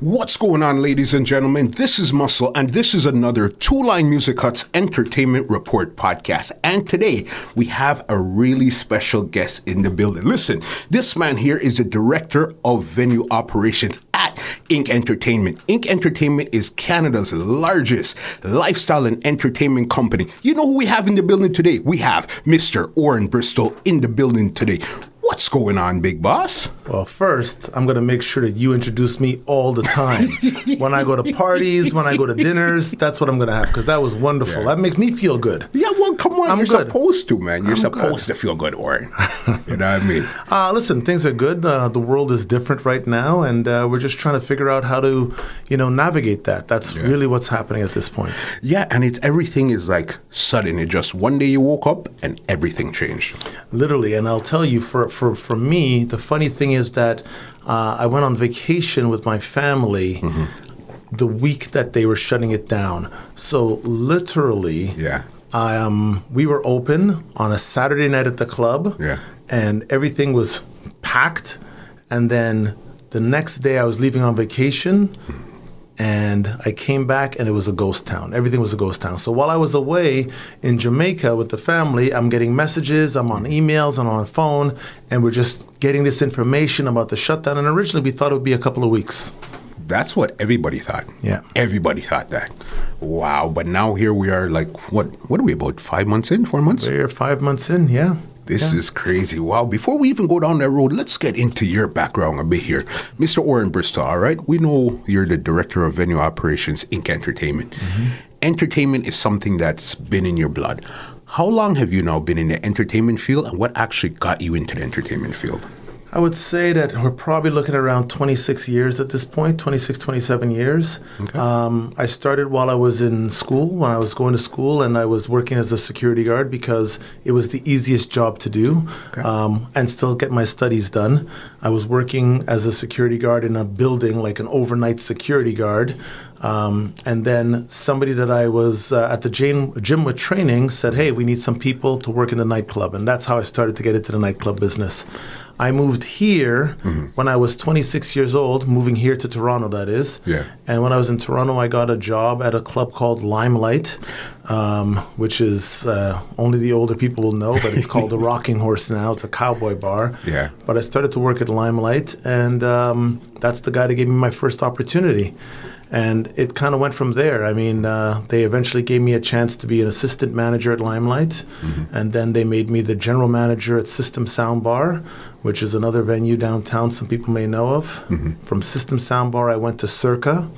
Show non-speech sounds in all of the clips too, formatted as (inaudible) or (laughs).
What's going on, ladies and gentlemen? This is Muscle, and this is another Two Lined Music Hut's Entertainment Report podcast. And today we have a really special guest in the building. Listen, this man here is the director of venue operations at Ink Entertainment. Ink Entertainment is Canada's largest lifestyle and entertainment company. You know who we have in the building today? We have Mr. Orin Bristol in the building today. What's going on, big boss? Well, first, I'm going to make sure that you introduce me all the time. (laughs) when I go to parties, when I go to dinners, that's what I'm going to have because that was wonderful. Yeah. That makes me feel good. Yeah, well, come on. I'm You're good. supposed to, man. You're I'm supposed good. to feel good, Orin. you know what I mean? (laughs) Uh, listen, things are good. Uh, the world is different right now, and uh, we're just trying to figure out how to, you know, navigate that. That's really what's happening at this point. Yeah, and it's everything is like sudden. It just one day you woke up and everything changed. Literally, and I'll tell you, for for for me, the funny thing is that uh, I went on vacation with my family. The week that they were shutting it down, so literally, Yeah. I, um, we were open on a Saturday night at the club, Yeah. and everything was packed. And then the next day, I was leaving on vacation, and I came back, and it was a ghost town. Everything was a ghost town. So while I was away in Jamaica with the family, I'm getting messages, I'm on emails, I'm on phone, and we're just getting this information about the shutdown. And originally, we thought it would be a couple of weeks. That's what everybody thought. Yeah. Everybody thought that. Wow. But now here we are like what what are we about five months in? Four months? We're five months in, yeah. This is crazy. Wow. Before we even go down that road, let's get into your background a bit here. Mr. Orin Bristol, all right? We know you're the director of venue operations, Ink Entertainment. Mm-hmm. Entertainment is something that's been in your blood. How long have you now been in the entertainment field and what actually got you into the entertainment field? I would say that we're probably looking at around 26 years at this point, 26, 27 years. Um, I started while I was in school, when I was going to school, and I was working as a security guard because it was the easiest job to do um, and still get my studies done. I was working as a security guard in a building, like an overnight security guard. Um, and then somebody that I was uh, at the gym, gym with training said, Hey, we need some people to work in the nightclub. And that's how I started to get into the nightclub business. I moved here when I was 26 years old, moving here to Toronto, that is. Yeah. And when I was in Toronto, I got a job at a club called Limelight, um, which is uh, only the older people will know, but it's called the (laughs) Rocking Horse now. It's a cowboy bar. Yeah. But I started to work at Limelight, and um, that's the guy that gave me my first opportunity. And it kind of went from there. I mean, uh, they eventually gave me a chance to be an assistant manager at Limelight, and then they made me the general manager at System Sound Bar, which is another venue downtown some people may know of. From System Soundbar, I went to Circa,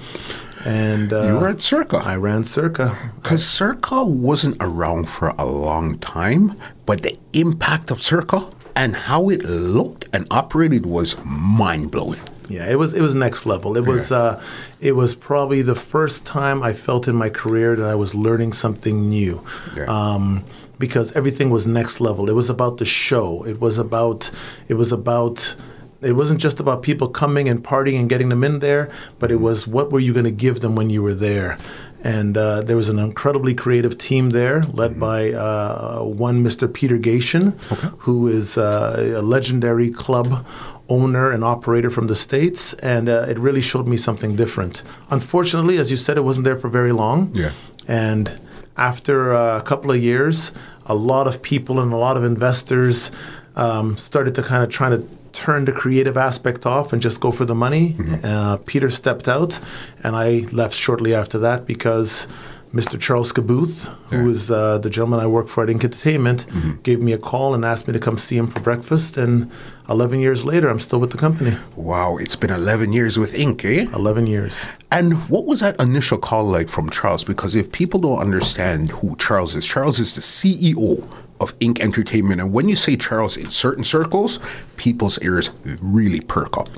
and uh, you were at Circa. I ran Circa. Because Circa wasn't around for a long time, but the impact of Circa and how it looked and operated was mind blowing. Yeah, it was it was next level. It was uh, it was probably the first time I felt in my career that I was learning something new. Yeah. Um, because everything was next level. It was about the show. It was about it was about it wasn't just about people coming and partying and getting them in there, but it was what were you going to give them when you were there. And uh, there was an incredibly creative team there, led by uh, one Mr. Peter Gatien, who is uh, a legendary club owner and operator from the States, and uh, it really showed me something different. Unfortunately, as you said, it wasn't there for very long. Yeah. And after a couple of years, a lot of people and a lot of investors um, started to kind of try to turn the creative aspect off and just go for the money. Uh, Peter stepped out, and I left shortly after that because Mr. Charles Khabouth, who is uh, the gentleman I work for at Ink Entertainment, gave me a call and asked me to come see him for breakfast. And 11 years later, I'm still with the company. Wow, it's been 11 years with Ink, eh? 11 years. And what was that initial call like from Charles? Because if people don't understand who Charles is, Charles is the CEO of Ink Entertainment. And when you say Charles in certain circles, people's ears really perk up.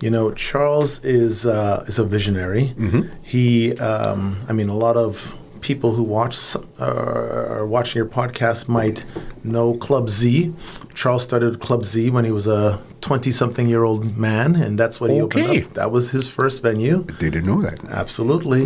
You know, Charles is uh, is a visionary. He, um, I mean, a lot of people who watch uh, are watching your podcast might know Club Z. Charles started Club Z when he was a twenty-something-year-old man, and that's what he Okay. opened up. That was his first venue. They didn't know that. Absolutely.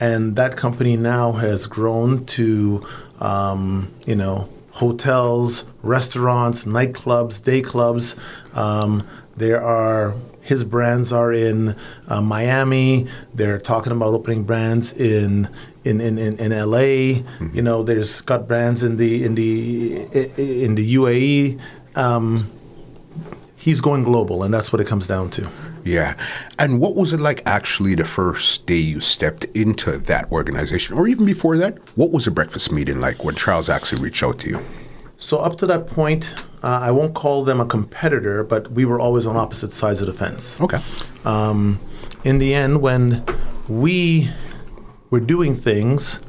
And that company now has grown to, um, you know, hotels, restaurants, nightclubs, day clubs. Um, there are his brands are in uh, Miami. They're talking about opening brands in in in, in, in LA. Mm-hmm. You know, there's got brands in the in the in the UAE. Um, he's going global, and that's what it comes down to. Yeah. And what was it like actually the first day you stepped into that organization? Or even before that, what was a breakfast meeting like when Charles actually reached out to you? So, up to that point, uh, I won't call them a competitor, but we were always on opposite sides of the fence. Okay. Um, in the end, when we were doing things,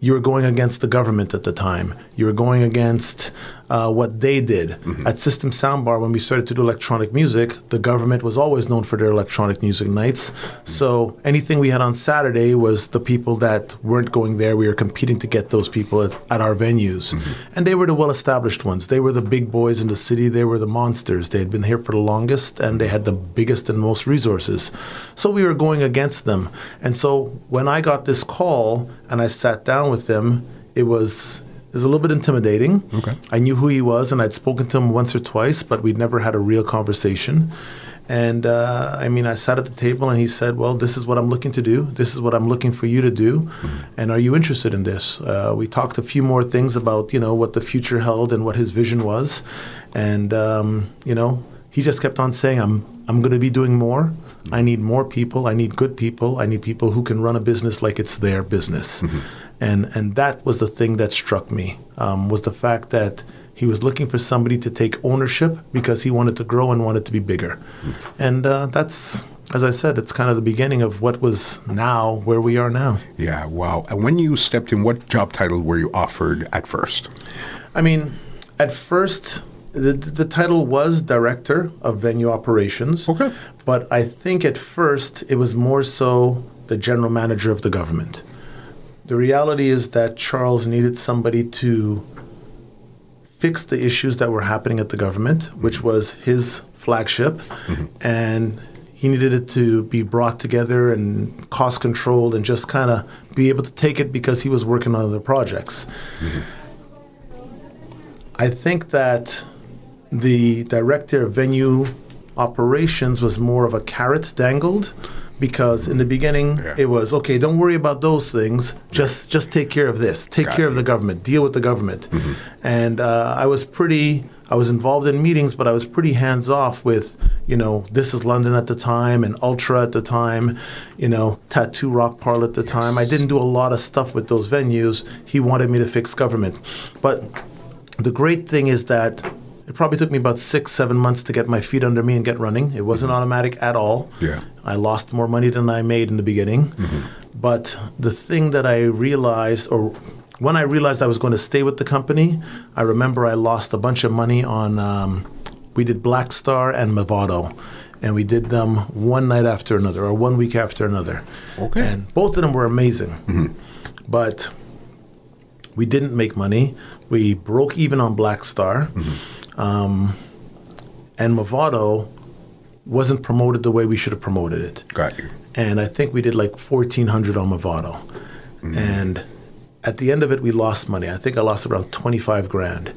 you were going against the Guvernment at the time. You were going against uh, what they did. Mm-hmm. At System Soundbar, when we started to do electronic music, the Guvernment was always known for their electronic music nights. Mm-hmm. So anything we had on Saturday was the people that weren't going there. We were competing to get those people at, at our venues. Mm-hmm. And they were the well established ones. They were the big boys in the city. They were the monsters. They had been here for the longest and they had the biggest and most resources. So we were going against them. And so when I got this call and I sat down with them, it was is a little bit intimidating. Okay. I knew who he was, and I'd spoken to him once or twice, but we'd never had a real conversation. And uh, I mean, I sat at the table, and he said, "Well, this is what I'm looking to do. This is what I'm looking for you to do. Mm-hmm. And are you interested in this?" Uh, we talked a few more things about, you know, what the future held and what his vision was, and um, you know, he just kept on saying, "I'm I'm going to be doing more. I need more people. I need good people. I need people who can run a business like it's their business." Mm-hmm and and that was the thing that struck me um, was the fact that he was looking for somebody to take ownership because he wanted to grow and wanted to be bigger, and uh, that's. As I said, it's kind of the beginning of what was now where we are now. Yeah, wow. And when you stepped in, what job title were you offered at first? I mean, at first, the, the title was director of venue operations. Okay. But I think at first it was more so the general manager of the Guvernment. The reality is that Charles needed somebody to fix the issues that were happening at the Guvernment, which was his flagship, mm-hmm. and he needed it to be brought together and cost controlled and just kind of be able to take it because he was working on other projects. Mm-hmm. I think that the director of venue operations was more of a carrot dangled because in the beginning yeah. it was okay don't worry about those things just yeah. just take care of this take Got care of the Guvernment deal with the Guvernment mm-hmm. and uh, i was pretty i was involved in meetings but i was pretty hands off with you know this is london at the time and ultra at the time you know tattoo rock parlor at the yes. time i didn't do a lot of stuff with those venues he wanted me to fix Guvernment but the great thing is that it probably took me about six, seven months to get my feet under me and get running. It wasn't mm-hmm. automatic at all. Yeah. I lost more money than I made in the beginning. Mm-hmm. But the thing that I realized, or when I realized I was going to stay with the company, I remember I lost a bunch of money on. Um, we did Black Star and Mavado, and we did them one night after another, or one week after another. Okay. And both of them were amazing, mm-hmm. but we didn't make money. We broke even on Black Star. Mm-hmm um, and Mavado wasn't promoted the way we should have promoted it. Got you. And I think we did like 1400 on Mavado. Mm-hmm. And at the end of it, we lost money. I think I lost around 25 grand.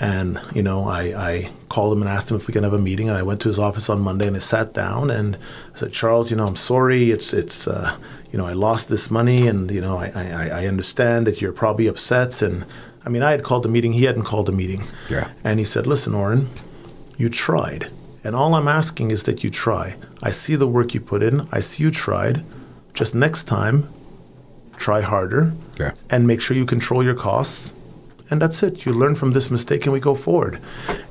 And, you know, I, I called him and asked him if we can have a meeting. And I went to his office on Monday and I sat down and I said, Charles, you know, I'm sorry. It's, it's, uh, you know, I lost this money and, you know, I, I, I understand that you're probably upset. And I mean, I had called a meeting, he hadn't called a meeting. Yeah. And he said, Listen, Orin, you tried. And all I'm asking is that you try. I see the work you put in, I see you tried. Just next time, try harder yeah. and make sure you control your costs. And that's it. You learn from this mistake and we go forward.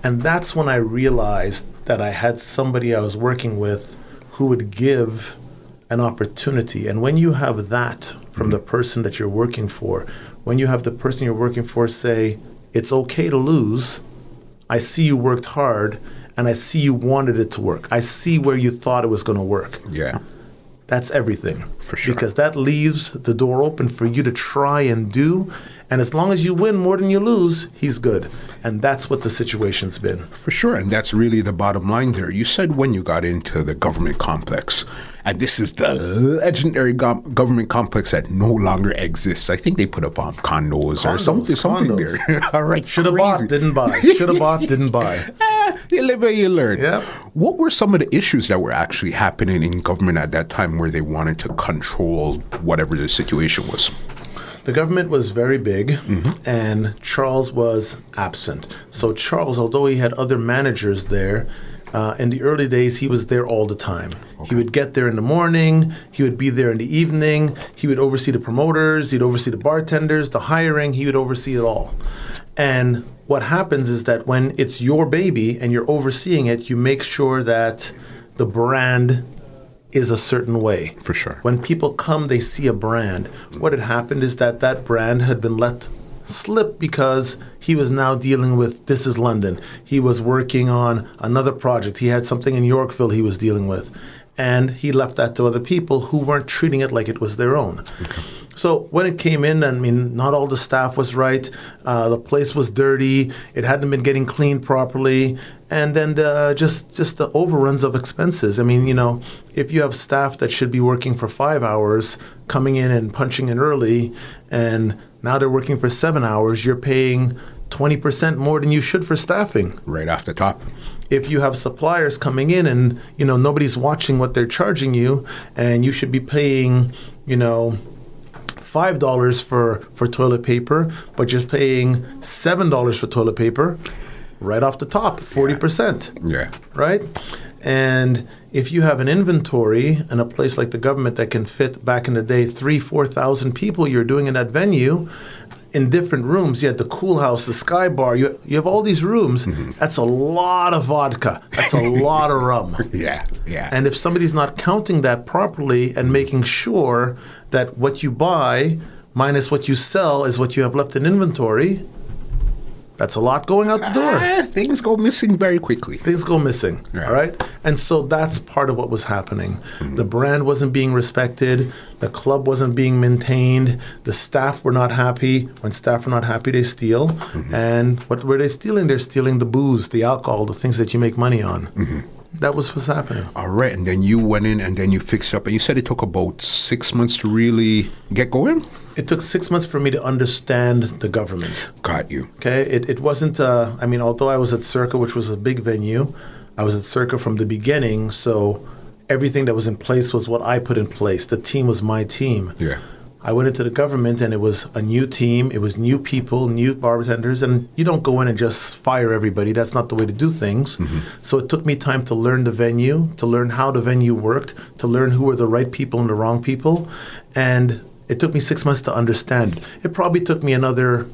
And that's when I realized that I had somebody I was working with who would give an opportunity. And when you have that from mm-hmm. the person that you're working for, when you have the person you're working for say, it's okay to lose, I see you worked hard and I see you wanted it to work. I see where you thought it was going to work. Yeah. That's everything. For sure. Because that leaves the door open for you to try and do. And as long as you win more than you lose, he's good. And that's what the situation's been. For sure. And that's really the bottom line there. You said when you got into the Guvernment complex, and this is the legendary go- Guvernment complex that no longer exists. I think they put up um, condos, or Condos, something, something condos. there. (laughs) All right. Should have bought, didn't buy. Should have bought, didn't buy. Ah, you live and you learn. Yep. What were some of the issues that were actually happening in Guvernment at that time where they wanted to control whatever the situation was? The Guvernment was very big, Mm-hmm. and Charles was absent. So Charles, although he had other managers there, uh, in the early days he was there all the time. He would get there in the morning. He would be there in the evening. He would oversee the promoters. He'd oversee the bartenders, the hiring. He would oversee it all. And what happens is that when it's your baby and you're overseeing it, you make sure that the brand is a certain way. For sure. When people come, they see a brand. What had happened is that that brand had been let slip because he was now dealing with This is London. He was working on another project. He had something in Yorkville he was dealing with. And he left that to other people who weren't treating it like it was their own. So when it came in, I mean, not all the staff was right. Uh, the place was dirty. It hadn't been getting cleaned properly, and then the, just just the overruns of expenses. I mean, you know, if you have staff that should be working for five hours, coming in and punching in early, and now they're working for seven hours, you're paying twenty percent more than you should for staffing Right off the top. if you have suppliers coming in and you know nobody's watching what they're charging you and you should be paying you know five dollars for for toilet paper but you're paying seven dollars for toilet paper right off the top 40% Yeah. right? And if you have an inventory in a place like the Guvernment that can fit back in the day three four thousand people you're doing in that venue in different rooms. You had the Kool Haus the sky bar. You, you have all these rooms. Mm-hmm. That's a lot of vodka. That's a (laughs) lot of rum. Yeah. Yeah. and if somebody's not counting that properly and mm-hmm. making sure that what you buy minus what you sell is what you have left in inventory that's a lot going out the door Ah, things go missing very quickly. things go missing. Right. All right. And so that's part of what was happening. Hmm. The brand wasn't being respected. The club wasn't being maintained. The staff were not happy. When staff are not happy, they steal. Mm-hmm. And what were they stealing? They're stealing the booze, the alcohol, the things that you make money on. Mm-hmm. That was what's happening. All right, and then you went in and then you fixed up, and you said it took about six months to really get going. It took six months for me to understand the Guvernment. Got you. Okay, it, it wasn't. Uh, I mean, although I was at Circa, which was a big venue, I was at Circa from the beginning. So everything that was in place was what I put in place. The team was my team. Yeah. I went into the Guvernment and it was a new team. It was new people, new bartenders, and you don't go in and just fire everybody. That's not the way to do things. So it took me time to learn the venue, to learn how the venue worked, to learn who were the right people and the wrong people, and it took me six months to understand. It probably took me another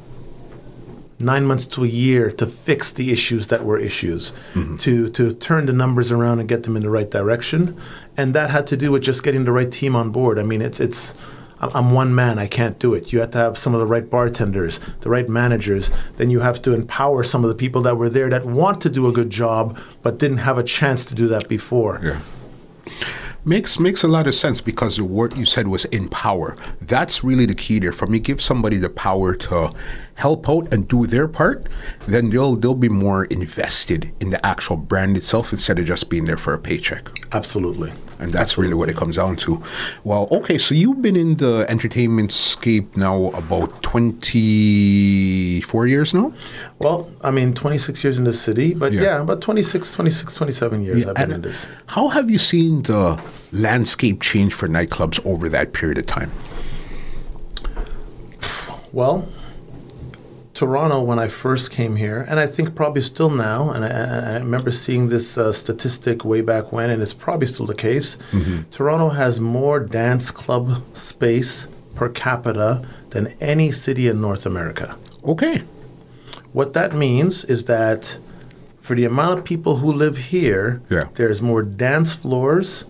nine months to a year to fix the issues that were issues, mm-hmm. to to turn the numbers around and get them in the right direction, and that had to do with just getting the right team on board. I mean, it's it's. I'm I'm one man. I can't do it. You have to have some of the right bartenders, the right managers. Then you have to empower some of the people that were there that want to do a good job but didn't have a chance to do that before. Yeah. Makes makes a lot of sense because the word you said was empower. That's really the key there. For me, give somebody the power to help out and do their part, then they'll they'll be more invested in the actual brand itself instead of just being there for a paycheck. Absolutely. And that's really what it comes down to. Well, okay, so you've been in the entertainment scape now about 24 years now? Well, I mean, 26 years in the city, but Yeah. yeah, about 26, 26, 27 years I've been in this. How have you seen the landscape change for nightclubs over that period of time? Well, Toronto, when I first came here, and I think probably still now, and I, I remember seeing this uh, statistic way back when, and it's probably still the case. Toronto has more dance club space per capita than any city in North America. Okay. What that means is that for the amount of people who live here, Yeah. there's more dance floors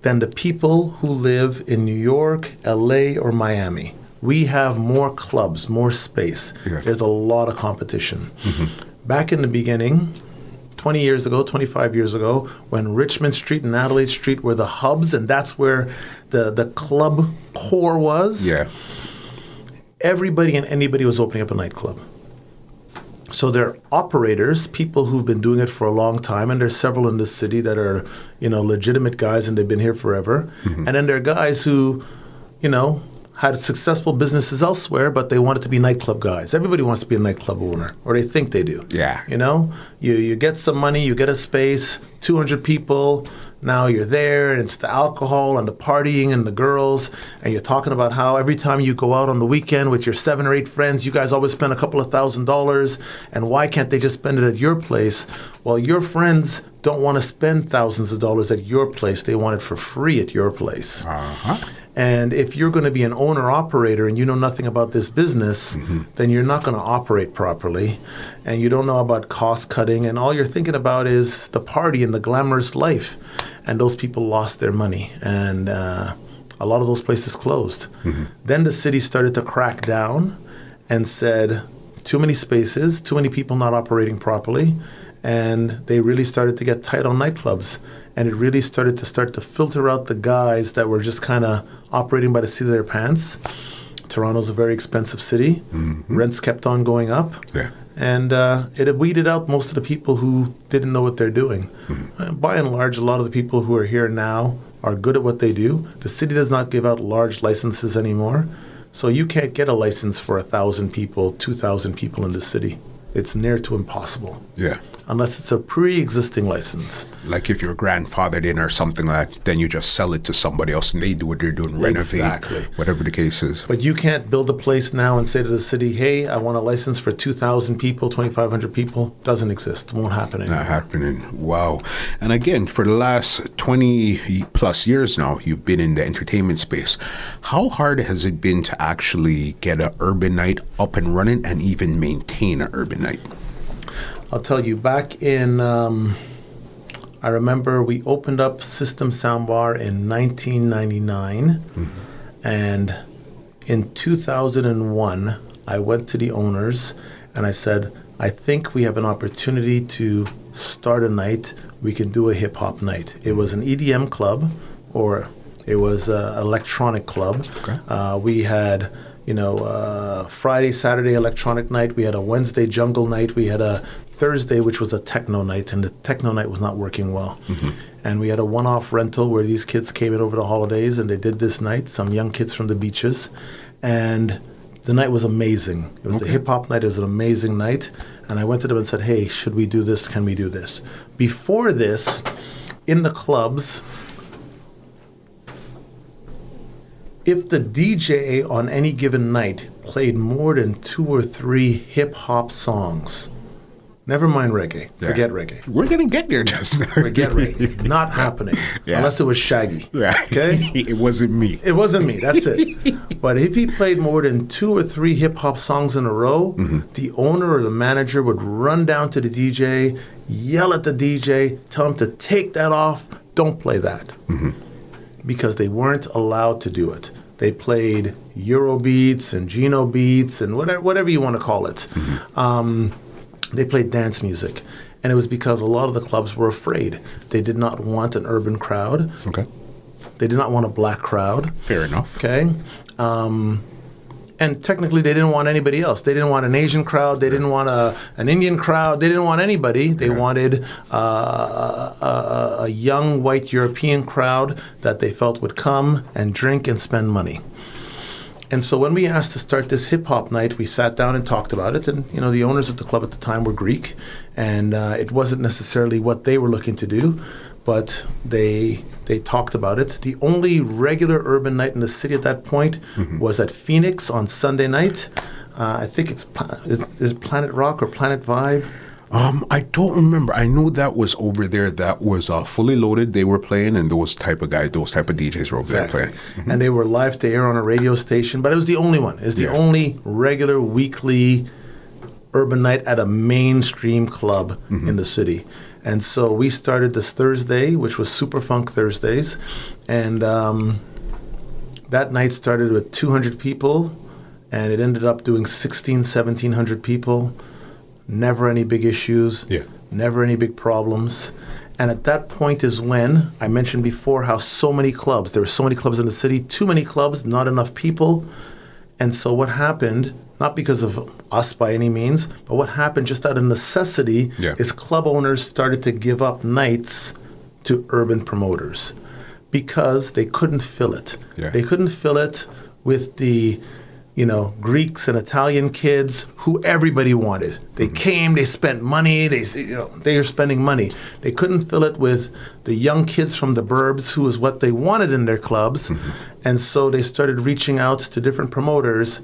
than the people who live in New York, LA, or Miami. We have more clubs, more space. Yeah. There's a lot of competition. Mm-hmm. Back in the beginning, 20 years ago, 25 years ago, when Richmond Street and Adelaide Street were the hubs, and that's where the, the club core was Yeah. everybody and anybody was opening up a nightclub. So they're operators, people who've been doing it for a long time, and there's several in the city that are, you know, legitimate guys and they've been here forever. Mm-hmm. And then there are guys who, you know, had successful businesses elsewhere, but they wanted to be nightclub guys. Everybody wants to be a nightclub owner, or they think they do. Yeah. You know, you you get some money, you get a space, 200 people. Now you're there, and it's the alcohol and the partying and the girls, and you're talking about how every time you go out on the weekend with your seven or eight friends, you guys always spend a couple of thousand dollars, and why can't they just spend it at your place? Well, your friends don't want to spend thousands of dollars at your place; they want it for free at your place. Uh-huh. And if you're going to be an owner operator and you know nothing about this business, then you're not going to operate properly. And you don't know about cost cutting. And all you're thinking about is the party and the glamorous life. And those people lost their money. And uh, a lot of those places closed. Then the city started to crack down and said, too many spaces, too many people not operating properly. And they really started to get tight on nightclubs and it really started to start to filter out the guys that were just kind of operating by the seat of their pants. Toronto's a very expensive city. Rents kept on going up. Yeah. And uh, it weeded out most of the people who didn't know what they're doing. Uh, by and large, a lot of the people who are here now are good at what they do. The city does not give out large licenses anymore. So you can't get a license for a thousand people, two thousand people in the city. It's near to impossible Yeah. Unless it's a pre-existing license. Like if your grandfathered in or something like that, then you just sell it to somebody else and they do what they're doing, renovate, Exactly. whatever the case is. But you can't build a place now and say to the city, "Hey, I want a license for 2,000 people, 2,500 people." Doesn't exist. Won't happen anymore. Not happening. Wow. And again, for the last 20 plus years now, you've been in the entertainment space. How hard has it been to actually get an urban night up and running and even maintain an urban night? I'll tell you. Back in, um, I remember we opened up System Soundbar in 1999, and in 2001, I went to the owners and I said, "I think we have an opportunity to start a night. We can do a hip hop night." It was an EDM club, or it was an electronic club. Okay. Uh, we had, you know, uh, Friday, Saturday electronic night. We had a Wednesday jungle night. We had a Thursday, which was a techno night, and the techno night was not working well. Mm-hmm. And we had a one-off rental where these kids came in over the holidays, and they did this night. Some young kids from the beaches, and the night was amazing. It was a hip hop night. It was an amazing night. And I went to them and said, "Hey, should we do this? Can we do this?" Before this, in the clubs, if the DJ on any given night played more than two or three hip hop songs, never mind reggae, Yeah. forget reggae, We're going to get there just now. forget reggae, (laughs) not happening Yeah. unless it was Shaggy. yeah. Okay. (laughs) it wasn't me. It wasn't me. That's it. (laughs) but if he played more than two or three hip hop songs in a row, mm-hmm. the owner or the manager would run down to the DJ, yell at the DJ, tell him to take that off. Don't play that. Mm-hmm. Because they weren't allowed to do it. They played Euro beats and Geno beats and whatever, whatever you want to call it. Mm-hmm. Um, they played dance music. And it was because a lot of the clubs were afraid. They did not want an urban crowd. Okay. They did not want a black crowd. Fair enough. Okay. Um, and technically, they didn't want anybody else. They didn't want an Asian crowd. They didn't want a, an Indian crowd. They didn't want anybody. They wanted uh, a, a, a young white European crowd that they felt would come and drink and spend money. And so when we asked to start this hip hop night, we sat down and talked about it. And you know, the owners of the club at the time were Greek, and uh, it wasn't necessarily what they were looking to do, but they they talked about it. The only regular urban night in the city at that point was at Phoenix on Sunday night. Uh, I think it's is, is Planet Rock or Planet Vibe. Um, I don't remember. I know that was over there. That was uh, fully loaded. They were playing, and those type of guys, those type of DJs were over there playing. And they were live to air on a radio station, but it was the only one. It was the Yeah. only regular weekly urban night at a mainstream club in the city. And so we started this Thursday, which was Super Funk Thursdays. And um, that night started with 200 people, and it ended up doing 16, 1700 people. Never any big issues Yeah. never any big problems. And at that point is when I mentioned before how so many clubs, there were so many clubs in the city, too many clubs, not enough people. And so what happened, not because of us by any means, but what happened just out of necessity Yeah. is club owners started to give up nights to urban promoters because they couldn't fill it. Yeah. They couldn't fill it with the you know Greeks and Italian kids who everybody wanted. They mm-hmm. came, they spent money, they you know they are spending money. They couldn't fill it with the young kids from the burbs who is what they wanted in their clubs. Mm-hmm. And so they started reaching out to different promoters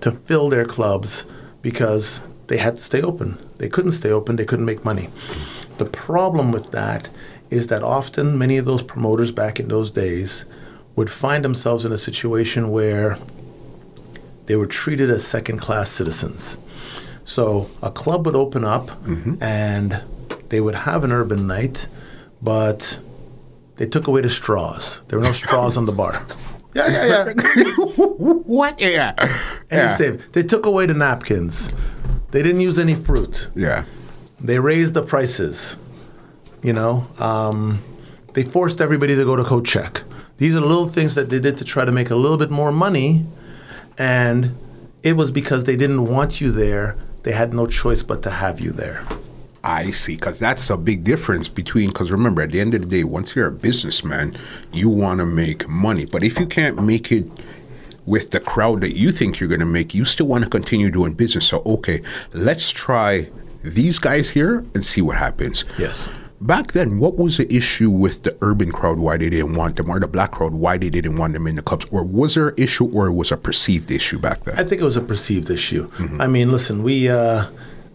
to fill their clubs because they had to stay open. They couldn't stay open, they couldn't make money. The problem with that is that often many of those promoters back in those days would find themselves in a situation where they were treated as second class citizens. So a club would open up and they would have an urban night, but they took away the straws. There were no straws on the bar. (laughs) Yeah, yeah, yeah. (laughs) what? Yeah. And you yeah. they took away the napkins. They didn't use any fruit. yeah. They raised the prices. You know, um, they forced everybody to go to code check. These are little things that they did to try to make a little bit more money, and it was because they didn't want you there. They had no choice but to have you there. I see, because that's a big difference between. Because remember, at the end of the day, once you're a businessman, you want to make money. But if you can't make it with the crowd that you think you're going to make, you still want to continue doing business. So, okay, let's try these guys here and see what happens. Yes. Back then, what was the issue with the urban crowd? Why they didn't want them, or the black crowd? Why they didn't want them in the clubs? Or was there an issue, or it was a perceived issue back then? I think it was a perceived issue. I mean, listen, we, uh,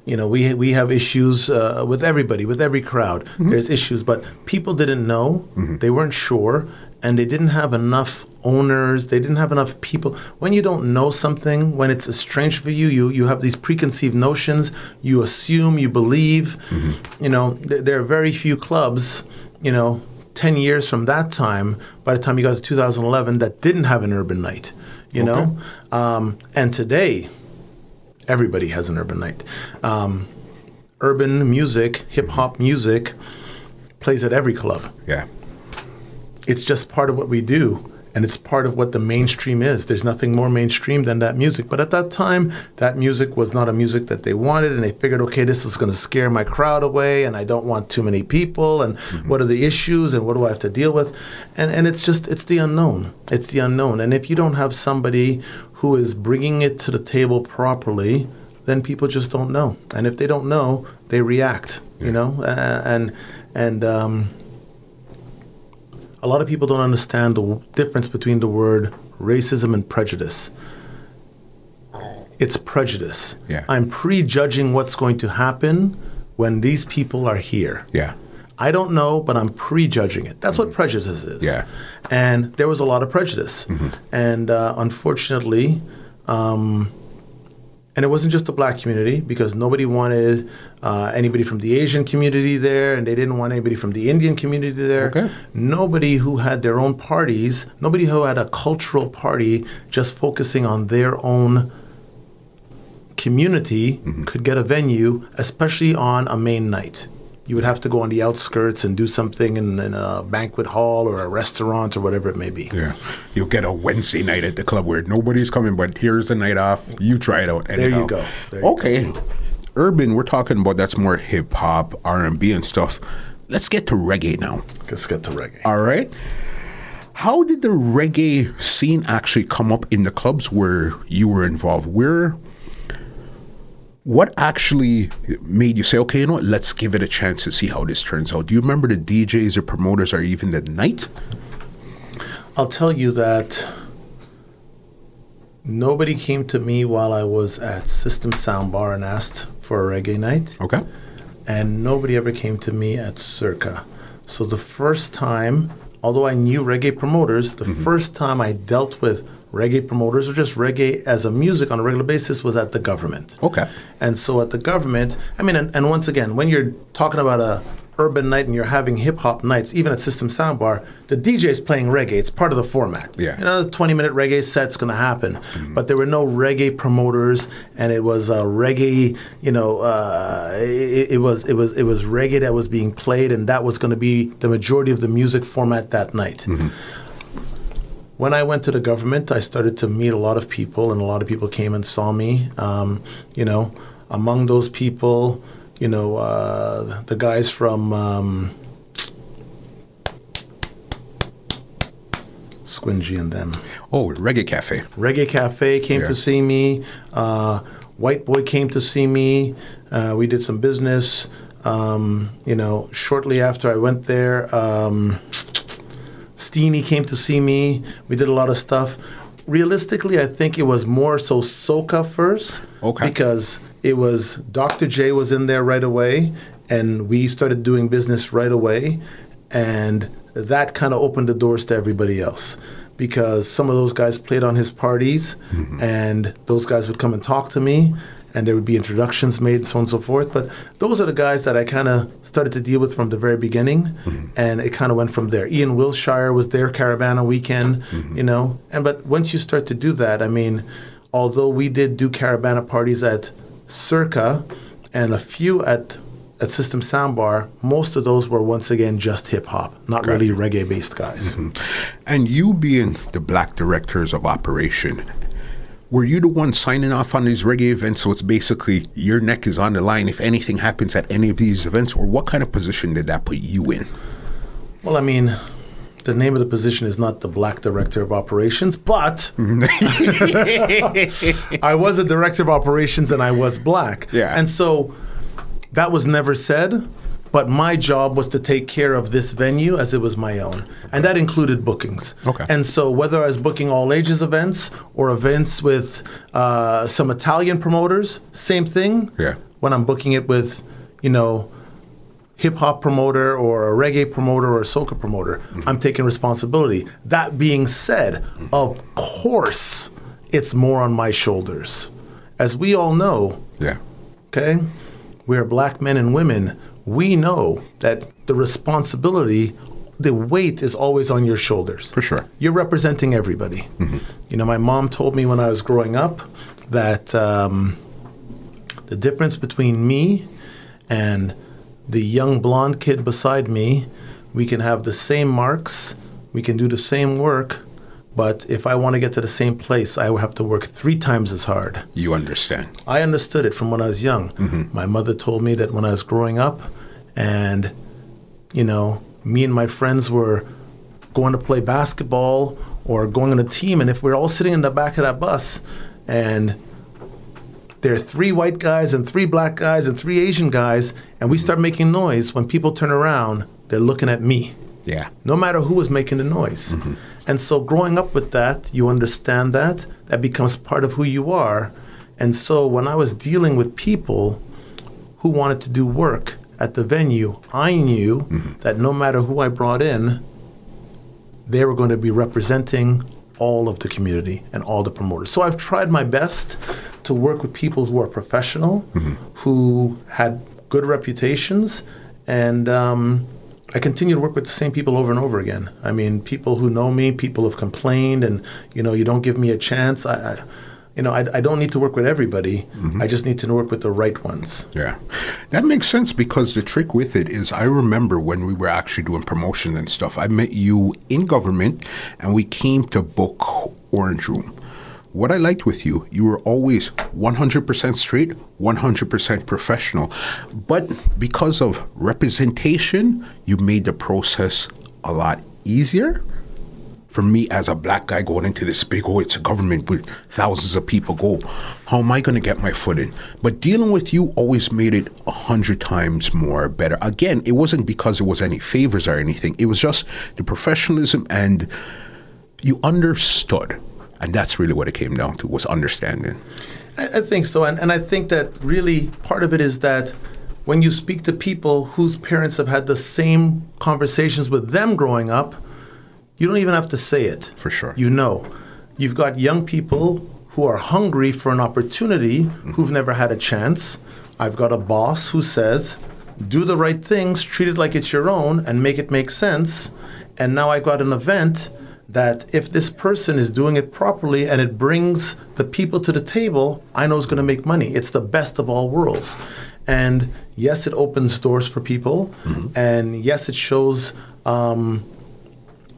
you know, we we have issues uh, with everybody, with every crowd. There's issues, but people didn't know, they weren't sure, and they didn't have enough owners. They didn't have enough people. When you don't know something, when it's strange for you, you you have these preconceived notions. You assume, you believe. You know, th- there are very few clubs. You know. 10 years from that time, by the time you got to 2011, that didn't have an urban night, you know? Um, and today, everybody has an urban night. Um, urban music, hip hop music, plays at every club. yeah. It's just part of what we do, and it's part of what the mainstream is. There's nothing more mainstream than that music. But at that time, that music was not a music that they wanted, and they figured, okay, this is going to scare my crowd away, and I don't want too many people, and what are the issues, and what do I have to deal with? And, and it's just, it's the unknown. It's the unknown. And if you don't have somebody who is bringing it to the table properly, then people just don't know. And if they don't know, they react, you know? Uh, and, and, um, a lot of people don't understand the w- difference between the word racism and prejudice. It's prejudice. Yeah. I'm prejudging what's going to happen when these people are here. Yeah. I don't know, but I'm prejudging it. That's what prejudice is. Yeah. And there was a lot of prejudice. And uh, unfortunately, um, and it wasn't just the black community because nobody wanted uh, anybody from the Asian community there, and they didn't want anybody from the Indian community there. Okay. Nobody who had their own parties, nobody who had a cultural party just focusing on their own community could get a venue, especially on a main night. You would have to go on the outskirts and do something in, in a banquet hall or a restaurant or whatever it may be. Yeah. You'll get a Wednesday night at the club where nobody's coming, but here's the night off. You try it out. There you go. There you okay. Urban, we're talking about that's more hip hop, R and B and stuff. Let's get to reggae now. Let's get to reggae. All right. How did the reggae scene actually come up in the clubs where you were involved? Where what actually made you say, okay, you know what, let's give it a chance to see how this turns out? Do you remember the DJs or promoters or even the night? I'll tell you that nobody came to me while I was at System Sound Bar and asked for a reggae night, Okay. and nobody ever came to me at Circa. So the first time, although I knew reggae promoters, the mm-hmm. first time I dealt with reggae promoters or just reggae as a music on a regular basis was at the Guvernment. Okay. And so at the Guvernment, I mean, and, and once again, when you're talking about a urban night and you're having hip hop nights, even at System Sound Bar, the DJ is playing reggae. It's part of the format. Yeah. You know, a 20 minute reggae set's going to happen. But there were no reggae promoters, and it was a reggae. You know, uh, it, it was it was it was reggae that was being played, and that was going to be the majority of the music format that night. When I went to the Guvernment, I started to meet a lot of people, and a lot of people came and saw me. Um, you know, among those people, you know, uh, the guys from um, Squingy and them. Oh, Reggae Cafe. Reggae Cafe came Yeah. to see me. Uh, White Boy came to see me. Uh, we did some business. Um, you know, shortly after I went there, um, Steenie came to see me. We did a lot of stuff. Realistically, I think it was more so Soca first. Okay. Because it was Dr. J was in there right away, and we started doing business right away, and that kind of opened the doors to everybody else. Because some of those guys played on his parties, mm-hmm. and those guys would come and talk to me, and there would be introductions made, so on and so forth. But those are the guys that I kind of started to deal with from the very beginning, mm-hmm. and it kind of went from there. Ian Wilshire was there, Caravana weekend, mm-hmm. you know. And but once you start to do that, I mean, although we did do Caravana parties at Circa and a few at at System Soundbar, most of those were once again just hip hop, not really reggae based guys. Mm-hmm. And you being the black directors of operation, were you the one signing off on these reggae events? So it's basically your neck is on the line if anything happens at any of these events, or what kind of position did that put you in? Well, I mean, the name of the position is not the black director of operations, but mm-hmm. (laughs) I was a director of operations and I was black. Yeah. And so that was never said, but my job was to take care of this venue as it was my own. And that included bookings. Okay. And so whether I was booking all ages events or events with uh, some Italian promoters, same thing. Yeah. When I'm booking it with, you know, hip hop promoter or a reggae promoter or a soca promoter. I'm taking responsibility. That being said, of course, it's more on my shoulders. As we all know, Yeah. okay, we're black men and women. We know that the responsibility, the weight is always on your shoulders. For sure. You're representing everybody. You know, my mom told me when I was growing up that um, the difference between me and the young blonde kid beside me, we can have the same marks, we can do the same work, but if I want to get to the same place, I will have to work three times as hard. You understand. I understood it from when I was young. My mother told me that when I was growing up, and you know, me and my friends were going to play basketball or going on a team, and if we're all sitting in the back of that bus, and there are three white guys and three black guys and three Asian guys, and we start making noise, when people turn around, they're looking at me Yeah. no matter who was making the noise. Mm-hmm. And so growing up with that, you understand that. That becomes part of who you are. And so when I was dealing with people who wanted to do work at the venue, I knew that no matter who I brought in, they were going to be representing all of the community and all the promoters. So I've tried my best to work with people who are professional, who had good reputations, and um, I continue to work with the same people over and over again. I mean, people who know me, people have complained, and you know, you don't give me a chance. I, I you know, I, I don't need to work with everybody. Mm-hmm. I just need to work with the right ones. Yeah. That makes sense because the trick with it is I remember when we were actually doing promotion and stuff, I met you in Guvernment and we came to book Orange Room. What I liked with you, you were always 100% straight, 100% professional. But because of representation, you made the process a lot easier for me as a black guy going into this big, oh, it's a Guvernment with thousands of people go, how am I going to get my foot in? But dealing with you always made it a hundred times more better. Again, it wasn't because there was any favors or anything. It was just the professionalism and you understood. And that's really what it came down to was understanding. I, I think so, and, and I think that really part of it is that when you speak to people whose parents have had the same conversations with them growing up, you don't even have to say it. For sure. You know. You've got young people who are hungry for an opportunity who've never had a chance. I've got a boss who says, do the right things, treat it like it's your own, and make it make sense. And now I got an event that if this person is doing it properly and it brings the people to the table, I know it's going to make money. It's the best of all worlds. And yes, it opens doors for people. And yes, it shows um,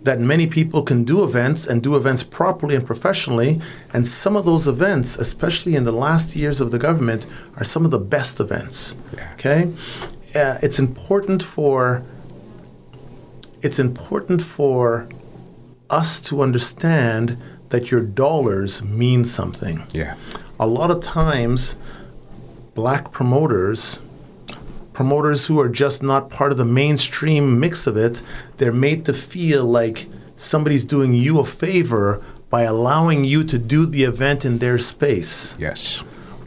that many people can do events and do events properly and professionally. And some of those events, especially in the last years of the Guvernment, are some of the best events. Yeah. Okay, uh, it's important for it's important for us to understand that your dollars mean something. Yeah. A lot of times, black promoters, promoters who are just not part of the mainstream mix of it, they're made to feel like somebody's doing you a favor by allowing you to do the event in their space. Yes.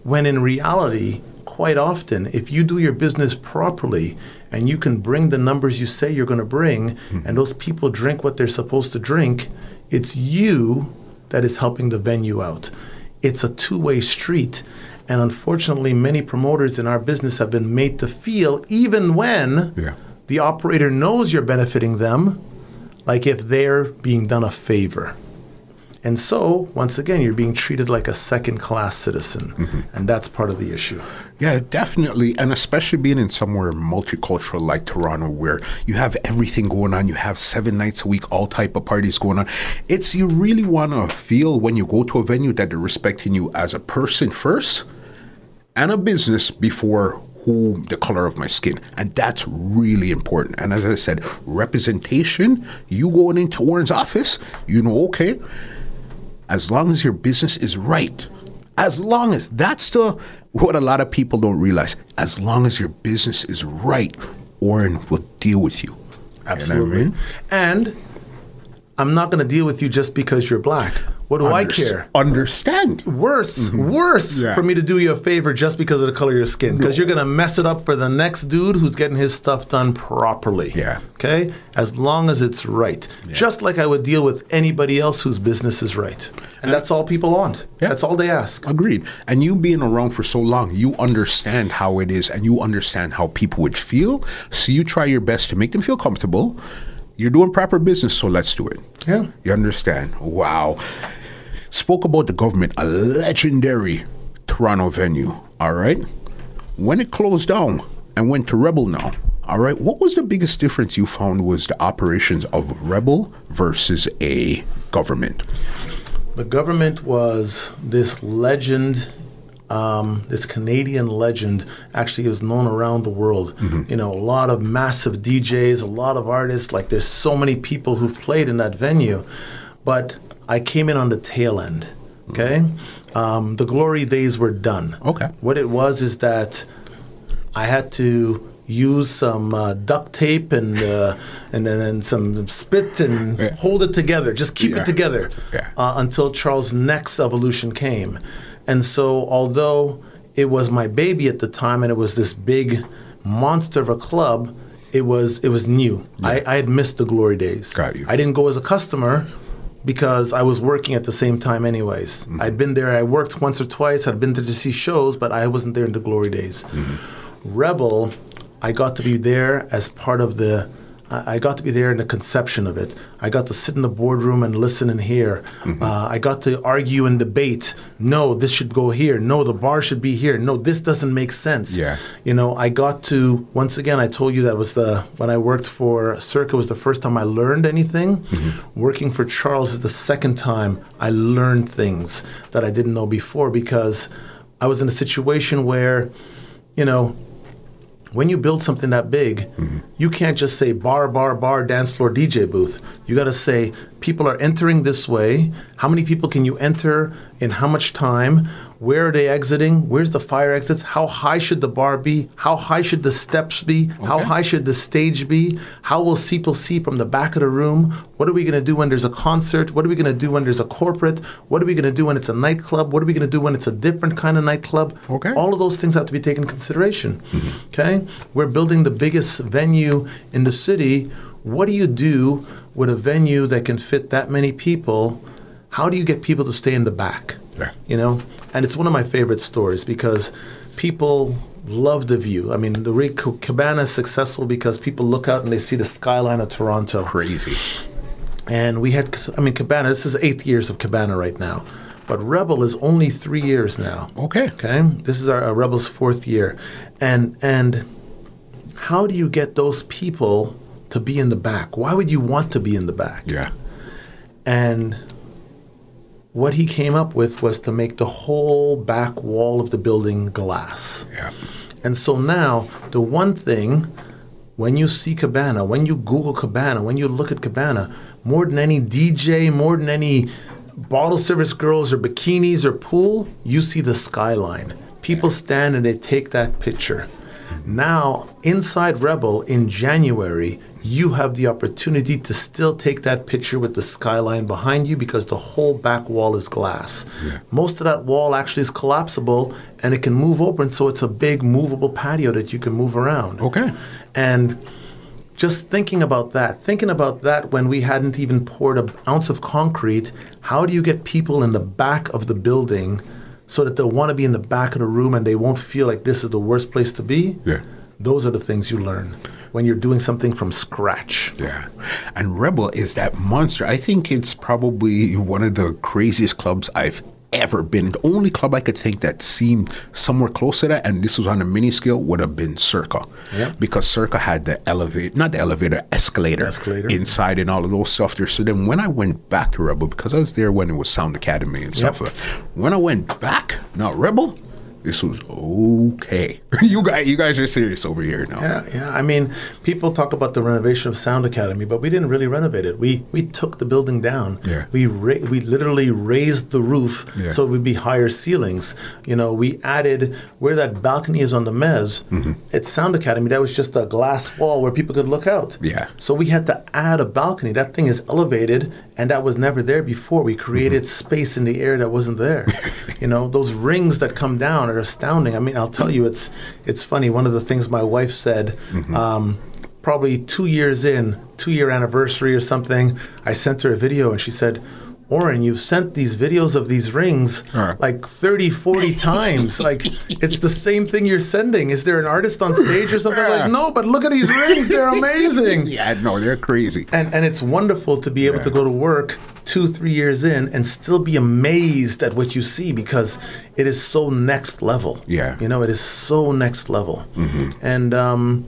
When in reality, quite often, if you do your business properly and you can bring the numbers you say you're going to bring, hmm. and those people drink what they're supposed to drink, it's you that is helping the venue out. It's a two way street. And unfortunately, many promoters in our business have been made to feel, even when Yeah. the operator knows you're benefiting them, like if they're being done a favor. And so, once again, you're being treated like a second class citizen. Mm-hmm. And that's part of the issue. Yeah, definitely. And especially being in somewhere multicultural like Toronto where you have everything going on, you have seven nights a week, all type of parties going on. It's you really wanna feel when you go to a venue that they're respecting you as a person first and a business before who the color of my skin. And that's really important. And as I said, representation, you going into Orin's office, you know, okay, as long as your business is right. As long as that's the what a lot of people don't realize. As long as your business is right, Orin will deal with you. Absolutely. mean? And I'm not going to deal with you just because you're black. What do I care? Understand. Worse, worse Mm-hmm. Yeah. for me to do you a favor just because of the color of your skin. Because you're going to mess it up for the next dude who's getting his stuff done properly. Yeah. Okay? As long as it's right. Just like I would deal with anybody else whose business is right. And that's all people want. Yeah. That's all they ask. Agreed. And you being around for so long, you understand how it is and you understand how people would feel. So you try your best to make them feel comfortable. You're doing proper business, so let's do it. Yeah. You understand? Wow. Spoke about the Guvernment, a legendary Toronto venue. All right. When it closed down and went to Rebel now, all right, what was the biggest difference you found was the operations of Rebel versus a Guvernment? The Guvernment was this legend, um, this Canadian legend. Actually, it was known around the world. You know, a lot of massive DJs, a lot of artists. Like, there's so many people who've played in that venue. But I came in on the tail end. Okay, um, the glory days were done. Okay. What it was is that I had to use some uh, duct tape and uh, (laughs) and then and some spit and Yeah. hold it together. Just keep Yeah. it together Yeah. uh, until Charles' next evolution came. And so, although it was my baby at the time and it was this big monster of a club, it was it was new. I, I had missed the glory days. Got you. I didn't go as a customer because I was working at the same time anyways. Mm-hmm. I'd been there, I worked once or twice, I'd been there to see shows, but I wasn't there in the glory days. Rebel, I got to be there as part of the I got to be there in the conception of it. I got to sit in the boardroom and listen and hear. Uh, I got to argue and debate. No, this should go here. No, the bar should be here. No, this doesn't make sense. Yeah. You know, I got to once again. I told you that was the when I worked for Circa was the first time I learned anything. Working for Charles is the second time I learned things that I didn't know before because I was in a situation where, you know, when you build something that big, you can't just say bar, bar, bar, dance floor, DJ booth. You got to say people are entering this way. How many people can you enter in how much time? Where are they exiting? Where's the fire exits? How high should the bar be? How high should the steps be? How high should the stage be? How will people see from the back of the room? What are we going to do when there's a concert? What are we going to do when there's a corporate? What are we going to do when it's a nightclub? What are we going to do when it's a different kind of nightclub? Okay. All of those things have to be taken into consideration. Mm-hmm. Okay? We're building the biggest venue in the city. What do you do with a venue that can fit that many people? How do you get people to stay in the back? Yeah. You know? And it's one of my favorite stories because people love the view. I mean, the Ray Cabana is successful because people look out and they see the skyline of Toronto. Crazy. And we had, I mean, Cabana, this is eight years of Cabana right now. But Rebel is only three years now. Okay. Okay. This is our, our Rebel's fourth year. And and how do you get those people to be in the back? Why would you want to be in the back? Yeah. And what he came up with was to make the whole back wall of the building glass. Yeah. And so now, the one thing, when you see Cabana, when you Google Cabana, when you look at Cabana, more than any DJ, more than any bottle service girls or bikinis or pool, you see the skyline. People stand and they take that picture. Now, inside Rebel in January, you have the opportunity to still take that picture with the skyline behind you because the whole back wall is glass. Yeah. Most of that wall actually is collapsible and it can move open, so it's a big movable patio that you can move around. Okay. And just thinking about that, thinking about that when we hadn't even poured an ounce of concrete, how do you get people in the back of the building so that they'll want to be in the back of the room and they won't feel like this is the worst place to be? Yeah. Those are the things you learn when you're doing something from scratch. Yeah. And Rebel is that monster. I think it's probably one of the craziest clubs I've ever been. The only club I could think that seemed somewhere close to that, and this was on a mini scale, would have been Circa. Yeah. Because Circa had the elevator, not the elevator, escalator, Escalator. inside and all of those stuff there. So then when I went back to Rebel, because I was there when it was Sound Academy and stuff, Yep. when I went back, now Rebel, this was okay. (laughs) you guys, you guys are serious over here now. Yeah, yeah. I mean, people talk about the renovation of Sound Academy, but we didn't really renovate it. We we took the building down. Yeah. We ra- we literally raised the roof Yeah. so it would be higher ceilings. You know, we added where that balcony is on the mez. Mm-hmm. At Sound Academy, that was just a glass wall where people could look out. Yeah. So we had to add a balcony. That thing is elevated, and that was never there before. We created Mm-hmm. space in the air that wasn't there. (laughs) you know, those rings that come down are astounding. I mean, I'll tell you, it's it's funny. One of the things my wife said. Mm-hmm. Um, Probably two years in, two year anniversary or something, I sent her a video and she said, Orin, you've sent these videos of these rings Uh. like 30, 40 (laughs) times. Like, it's the same thing you're sending. Is there an artist on stage or something? Like, no, but look at these rings. They're (laughs) amazing. Yeah, no, they're crazy. And, and it's wonderful to be able to go to work two, three years in and still be amazed at what you see because it is so next level. Yeah. You know, it is so next level. And um,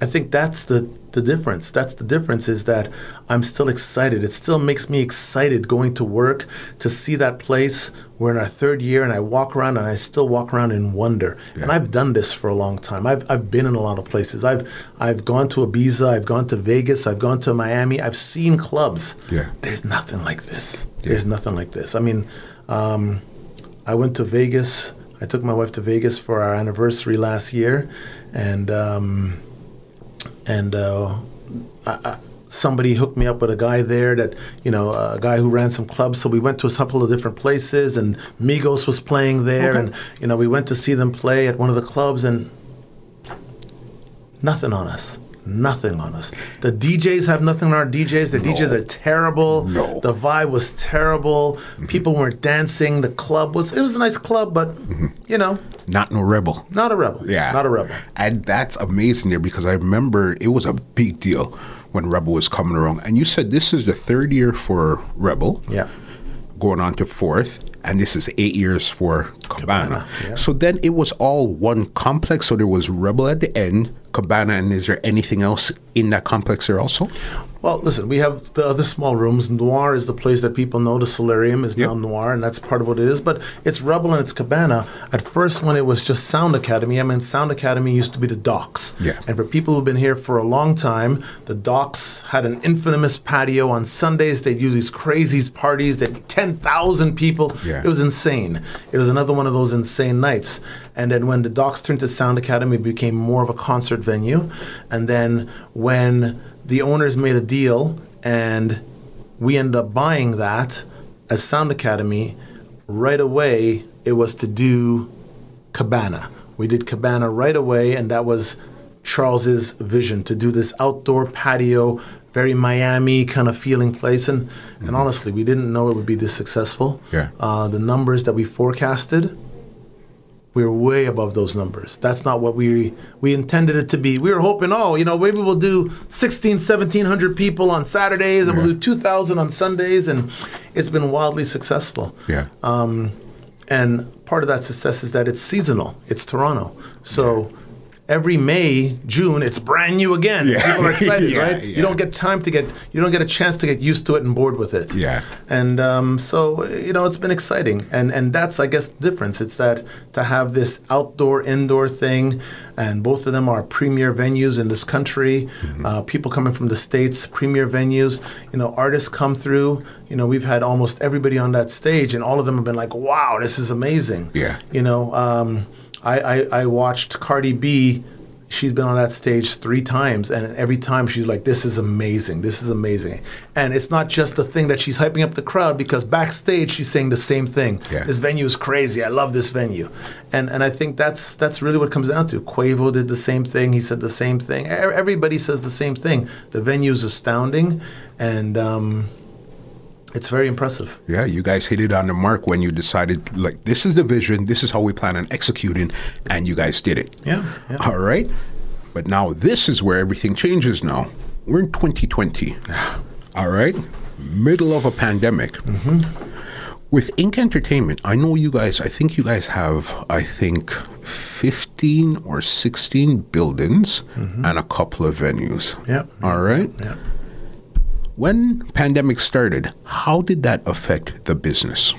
I think that's the, the difference. That's the difference is that I'm still excited. It still makes me excited going to work to see that place. We're in our third year and I walk around and I still walk around in wonder. And I've done this for a long time. I've, I've been in a lot of places. I've, I've gone to Ibiza, I've gone to Vegas, I've gone to Miami. I've seen clubs. Yeah. There's nothing like this. There's nothing like this. I mean, um, I went to Vegas. I took my wife to Vegas for our anniversary last year, and um, and uh, I, I, somebody hooked me up with a guy there that you know a guy who ran some clubs. So we went to a couple of different places, and Migos was playing there, and you know we went to see them play at one of the clubs, and nothing on us. Nothing on us. The DJs have nothing on our DJs. The DJs are terrible. No. The vibe was terrible. Mm-hmm. People weren't dancing. The club was it was a nice club, but mm-hmm. you know, Not no rebel. not a rebel. Yeah. Not a rebel. And that's amazing there because I remember it was a big deal when Rebel was coming around. And you said this is the third year for Rebel, Yeah. going on to fourth, and this is eight years for Cabana. Cabana, yeah. So then it was all one complex. So there was Rebel at the end, Cabana, and is there anything else in that complex there also? Well, listen, we have the other small rooms. Noir is the place that people know. The Solarium is now Noir, and that's part of what it is. But it's Rebel and it's Cabana. At first, when it was just Sound Academy, I mean, Sound Academy used to be the docks. Yeah. And for people who've been here for a long time, the docks had an infamous patio. On Sundays, they'd do these crazy parties. There'd be 10,000 people. Yeah. It was insane. It was another one of those insane nights. And then when the docks turned to Sound Academy, it became more of a concert venue. And then when the owners made a deal and we ended up buying that as Sound Academy, right away it was to do Cabana. We did Cabana right away, and that was Charles's vision to do this outdoor patio, very Miami kind of feeling place. And, and honestly, we didn't know it would be this successful. Yeah. Uh, the numbers that we forecasted, we were way above those numbers. That's not what we we intended it to be. We were hoping, oh, you know, maybe we'll do 16, 1700 people on Saturdays and we'll do 2000 on Sundays and it's been wildly successful. Yeah. Um, and part of that success is that it's seasonal. It's Toronto. So every May, June, it's brand new again. Yeah. People are excited, (laughs) Yeah, right? yeah. You don't get time to get, you don't get a chance to get used to it and bored with it. Yeah. And um, so, you know, it's been exciting. And, and that's, I guess, the difference. It's that to have this outdoor, indoor thing, and both of them are premier venues in this country. Mm-hmm. Uh, people coming from the States, premier venues. You know, artists come through. You know, we've had almost everybody on that stage, and all of them have been like, wow, this is amazing. Yeah. You know, um, I, I, I watched Cardi B. She's been on that stage three times, and every time she's like, "This is amazing! This is amazing!" And it's not just the thing that she's hyping up the crowd because backstage she's saying the same thing. Yeah. This venue is crazy. I love this venue, and and I think that's that's really what it comes down to. Quavo did the same thing. He said the same thing. Everybody says the same thing. The venue is astounding, and um, it's very impressive. Yeah, you guys hit it on the mark when you decided, like, this is the vision, this is how we plan on executing, and you guys did it. Yeah, yeah. All right. But now this is where everything changes now. We're in 2020. (sighs) All right. Middle of a pandemic. Mm -hmm. With Ink Entertainment, I know you guys, I think you guys have, I think, 15 or 16 buildings and a couple of venues. Yeah. All right. Yeah. When pandemic started, how did that affect the business?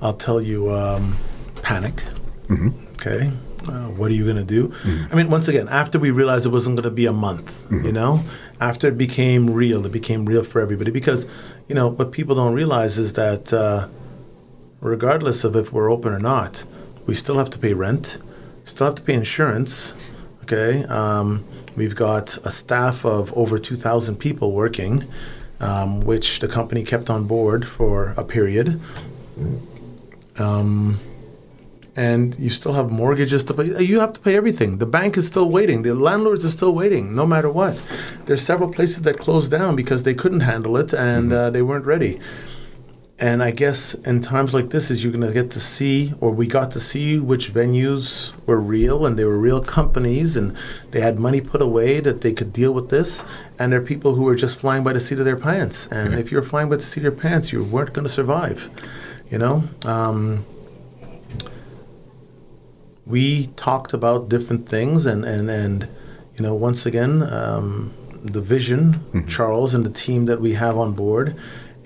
I'll tell you, um, panic. Okay. Uh, what are you going to do? I mean, once again, after we realized it wasn't going to be a month, you know, after it became real, it became real for everybody. Because, you know, what people don't realize is that uh, regardless of if we're open or not, we still have to pay rent, still have to pay insurance. Okay. Um, we've got a staff of over 2,000 people working, um, which the company kept on board for a period and you still have mortgages to pay. You have to pay everything. The bank is still waiting. The landlords are still waiting, no matter what. There's several places that closed down because they couldn't handle it and uh, they weren't ready. And I guess in times like this, is you're going to get to see, or we got to see, which venues were real and they were real companies and they had money put away that they could deal with this. And there are people who were just flying by the seat of their pants. And if you're flying by the seat of your pants, you weren't going to survive. You know. Um, we talked about different things and and and you know once again um, the vision charles and the team that we have on board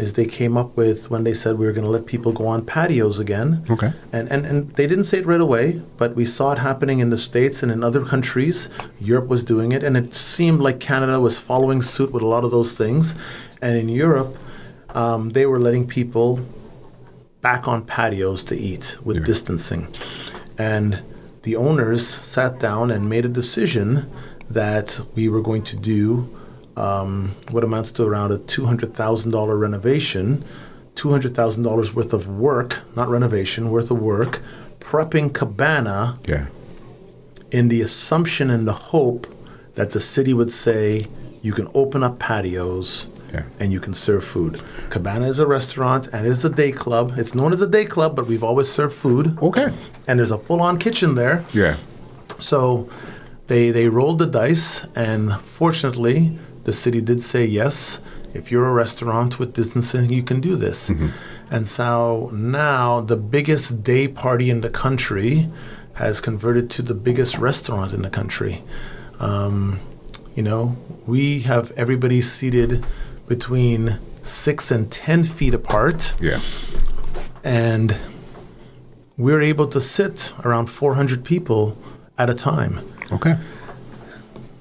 is they came up with when they said we were going to let people go on patios again Okay. and, and and they didn't say it right away but we saw it happening in the states and in other countries europe was doing it and it seemed like canada was following suit with a lot of those things and in europe um, they were letting people back on patios to eat with Yeah. distancing. And the owners sat down and made a decision that we were going to do um, what amounts to around a $200,000 renovation, $200,000 worth of work, not renovation, worth of work, prepping Cabana Yeah. in the assumption and the hope that the city would say you can open up patios Yeah. and you can serve food. Cabana is a restaurant and it is a day club. It's known as a day club, but we've always served food. Okay. And there's a full-on kitchen there. Yeah. So they they rolled the dice, and fortunately, the city did say yes. If you're a restaurant with distancing, you can do this. And so now the biggest day party in the country has converted to the biggest restaurant in the country. Um, you know, we have everybody seated between six and ten feet apart Yeah. and we're able to sit around 400 people at a time. Okay.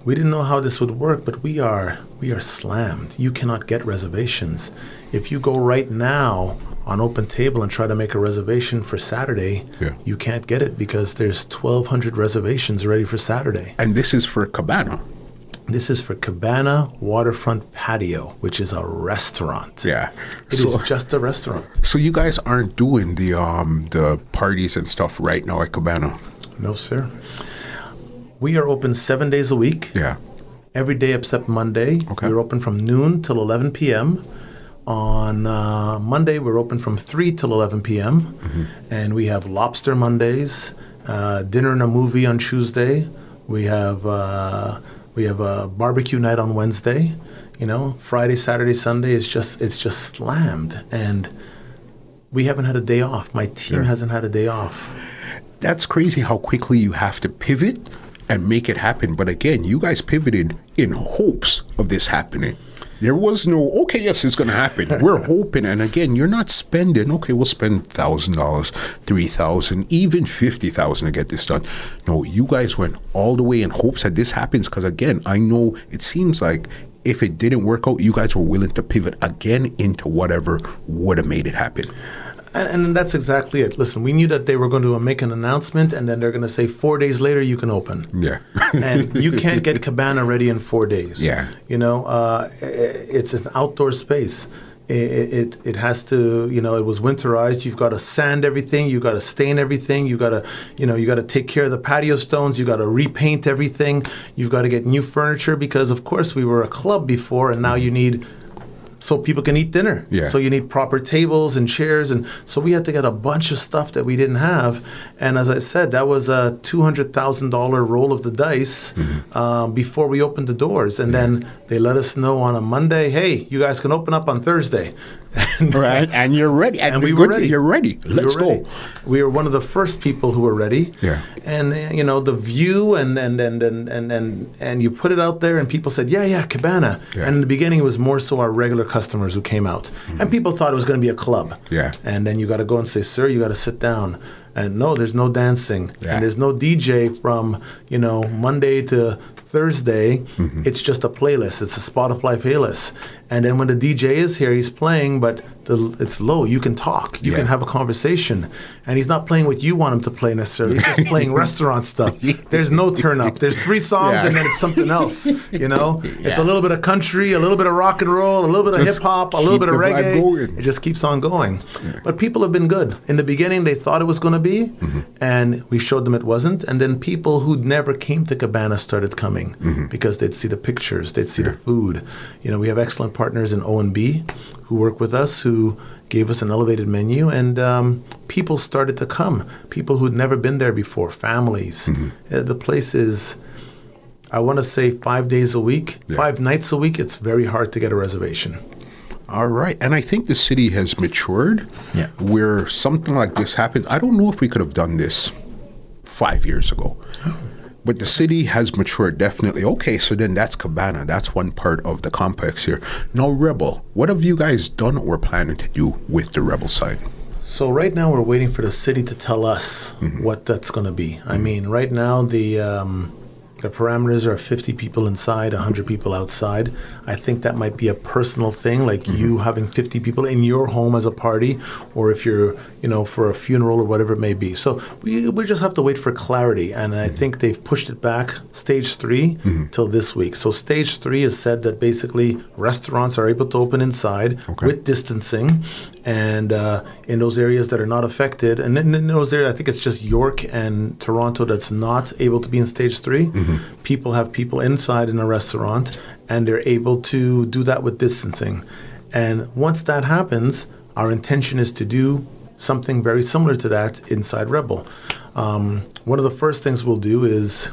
We didn't know how this would work, but we are we are slammed. You cannot get reservations. If you go right now on Open Table and try to make a reservation for Saturday, Yeah. you can't get it because there's 1,200 reservations ready for Saturday. And this is for Cabana. This is for Cabana Waterfront Patio, which is a restaurant. Yeah. It is So, just a restaurant. so you guys aren't doing the um the parties and stuff right now at Cabana. No, sir. We are open seven days a week. Yeah. every day except Monday. Okay. We're open from noon till 11 p.m. On uh, Monday, we're open from 3 till 11 p.m. Mm-hmm. And we have lobster Mondays, uh, dinner and a movie on Tuesday. We have uh, we have a barbecue night on Wednesday. You know, Friday, Saturday, Sunday is just it's just slammed, and we haven't had a day off. My team Yeah. hasn't had a day off. That's crazy how quickly you have to pivot and make it happen. But again, you guys pivoted in hopes of this happening. There was no okay. Yes, it's going to happen. (laughs) We're hoping, and again, you're not spending. Okay, we'll spend thousand dollars, 3,000, even 50,000 to get this done. No, you guys went all the way in hopes that this happens. Because again, I know it seems like if it didn't work out, you guys were willing to pivot again into whatever would have made it happen. And, and, that's exactly it. Listen, we knew that they were going to make an announcement, and then they're going to say four days later you can open. Yeah. (laughs) and you can't get Cabana ready in four days. Yeah. You know, uh, it's an outdoor space. It, it, it has to you know it was winterized you've got to sand everything you've got to stain everything you got to you know you got to take care of the patio stones you got to repaint everything you've got to get new furniture because of course we were a club before and now you need so people can eat dinner. Yeah. So you need proper tables and chairs, and so we had to get a bunch of stuff that we didn't have. And as I said, that was a two hundred thousand dollar roll of the dice mm-hmm. um, before we opened the doors. And yeah. then they let us know on a Monday, hey, you guys can open up on Thursday. (laughs) and, right, and you're ready. And, and we were ready. You're ready. Let's we go. We were one of the first people who were ready. Yeah. And you know the view, and and and and and and, and you put it out there, and people said, yeah, yeah, Cabana. Yeah. And in the beginning, it was more so our regular customers who came out, mm-hmm. and people thought it was going to be a club. Yeah. And then you got to go and say, sir, you got to sit down. And no, there's no dancing, yeah. and there's no DJ from you know Monday to Thursday, mm-hmm. it's just a playlist. It's a Spotify playlist. And then when the DJ is here, he's playing, but the, it's low. You can talk. You yeah. can have a conversation. And he's not playing what you want him to play necessarily. He's just (laughs) playing restaurant stuff. There's no turn up. There's three songs yeah. and then it's something else. You know, yeah. (laughs) it's a little bit of country, a little bit of rock and roll, a little bit of hip hop, a little bit of reggae. It just keeps on going. But people have been good. In the beginning, they thought it was going to be, mm-hmm. and we showed them it wasn't. And then people who never came to Cabana started coming mm-hmm. because they'd see the pictures, they'd see the food. You know, we have excellent partners in O and B who work with us who gave us an elevated menu, and um, people started to come. People who'd never been there before, families. Mm-hmm. Uh, the place is, I want to say, five days a week, yeah. five nights a week. It's very hard to get a reservation. All right. And I think the city has matured yeah. where something like this happened. I don't know if we could have done this five years ago. But the city has matured definitely. Okay, so then that's Cabana. That's one part of the complex here. Now, Rebel, what have you guys done or planning to do with the Rebel side? So right now we're waiting for the city to tell us mm-hmm. what that's going to be. I mean, right now the um, the parameters are 50 people inside, 100 people outside. I think that might be a personal thing, like mm-hmm. you having 50 people in your home as a party, or if you're, you know, for a funeral or whatever it may be. So we, we just have to wait for clarity. And I mm-hmm. think they've pushed it back, stage 3 mm-hmm. till this week. So stage three has said that basically restaurants are able to open inside okay. with distancing and uh, in those areas that are not affected, and in, in, those areas, I think it's just York and Toronto that's not able to be in stage 3 mm-hmm. People have people inside in a restaurant, and they're able to do that with distancing. And once that happens, our intention is to do something very similar to that inside Rebel. Um, one of the first things we'll do is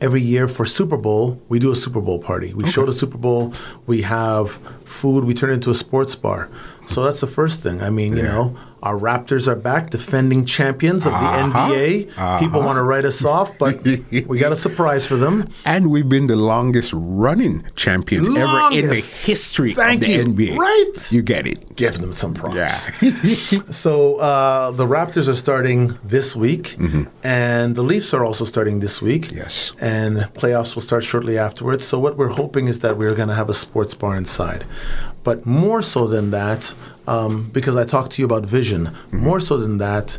every year for Super Bowl, we do a Super Bowl party. We okay. show the Super Bowl. We have food. We turn it into a sports bar. So that's the first thing. I mean, yeah. you know, our Raptors are back, defending champions of the uh-huh. NBA. Uh-huh. People want to write us off, but we got a surprise for them. And we've been the longest running champions longest. ever in the history Thank of the you. NBA. Right. You get it. Give them some props. Yeah. (laughs) so uh, the Raptors are starting this week, mm-hmm. and the Leafs are also starting this week. Yes. And playoffs will start shortly afterwards. So what we're hoping is that we're going to have a sports bar inside. But more so than that, um, because I talked to you about vision, mm-hmm. more so than that,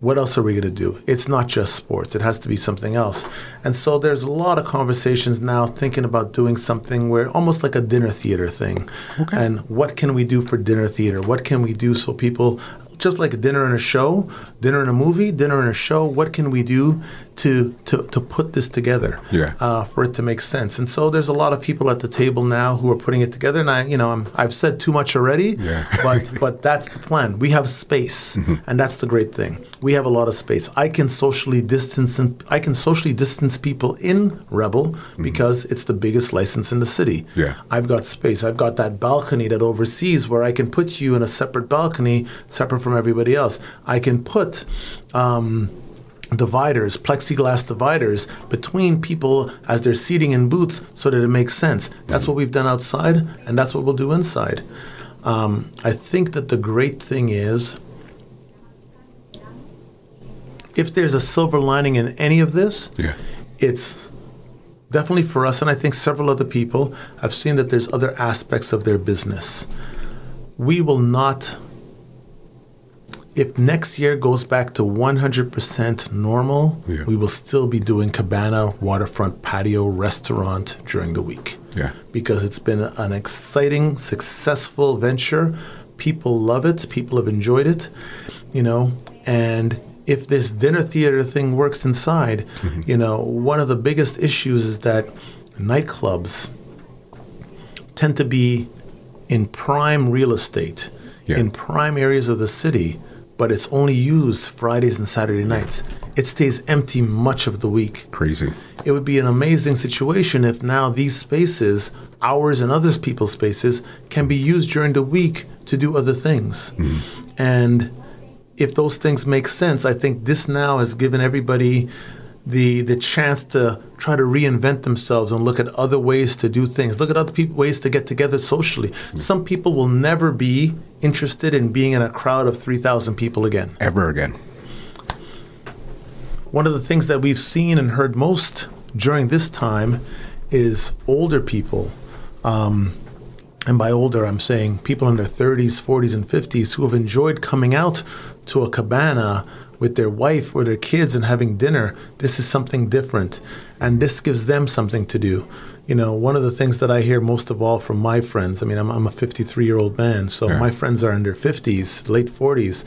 what else are we going to do? It's not just sports, it has to be something else. And so there's a lot of conversations now thinking about doing something where almost like a dinner theater thing. Okay. And what can we do for dinner theater? What can we do so people just like a dinner and a show, dinner and a movie, dinner and a show. What can we do to to, to put this together yeah. uh, for it to make sense? And so there's a lot of people at the table now who are putting it together. And I, you know, i have said too much already, yeah. (laughs) but but that's the plan. We have space, mm-hmm. and that's the great thing. We have a lot of space. I can socially distance and I can socially distance people in Rebel mm-hmm. because it's the biggest license in the city. Yeah. I've got space. I've got that balcony that oversees where I can put you in a separate balcony, separate from everybody else. I can put um, dividers, plexiglass dividers between people as they're seating in booths so that it makes sense. That's what we've done outside, and that's what we'll do inside. Um, I think that the great thing is if there's a silver lining in any of this, Yeah. it's definitely for us, and I think several other people have seen that there's other aspects of their business. We will not, if next year goes back to 100% normal, Yeah. we will still be doing cabana, waterfront, patio, restaurant during the week Yeah. because it's been an exciting, successful venture. People love it. People have enjoyed it, you know. And if this dinner theater thing works inside, mm-hmm. you know, one of the biggest issues is that nightclubs tend to be in prime real estate, Yeah. in prime areas of the city, but it's only used Fridays and Saturday nights. It stays empty much of the week Crazy. it would be an amazing situation if now these spaces, ours and other people's spaces, can be used during the week to do other things. Mm-hmm. And if those things make sense, I think this now has given everybody the the chance to try to reinvent themselves and look at other ways to do things. Look at other people ways to get together socially. Mm. Some people will never be interested in being in a crowd of 3,000 people again. Ever again. One of the things that we've seen and heard most during this time is older people. Um, and by older, I'm saying people in their 30s, 40s, and 50s who have enjoyed coming out to a cabana with their wife or their kids and having dinner. This is something different. And this gives them something to do. You know, one of the things that I hear most of all from my friends, I mean, I'm, I'm a 53 year old man, so my friends are in their 50s, late 40s.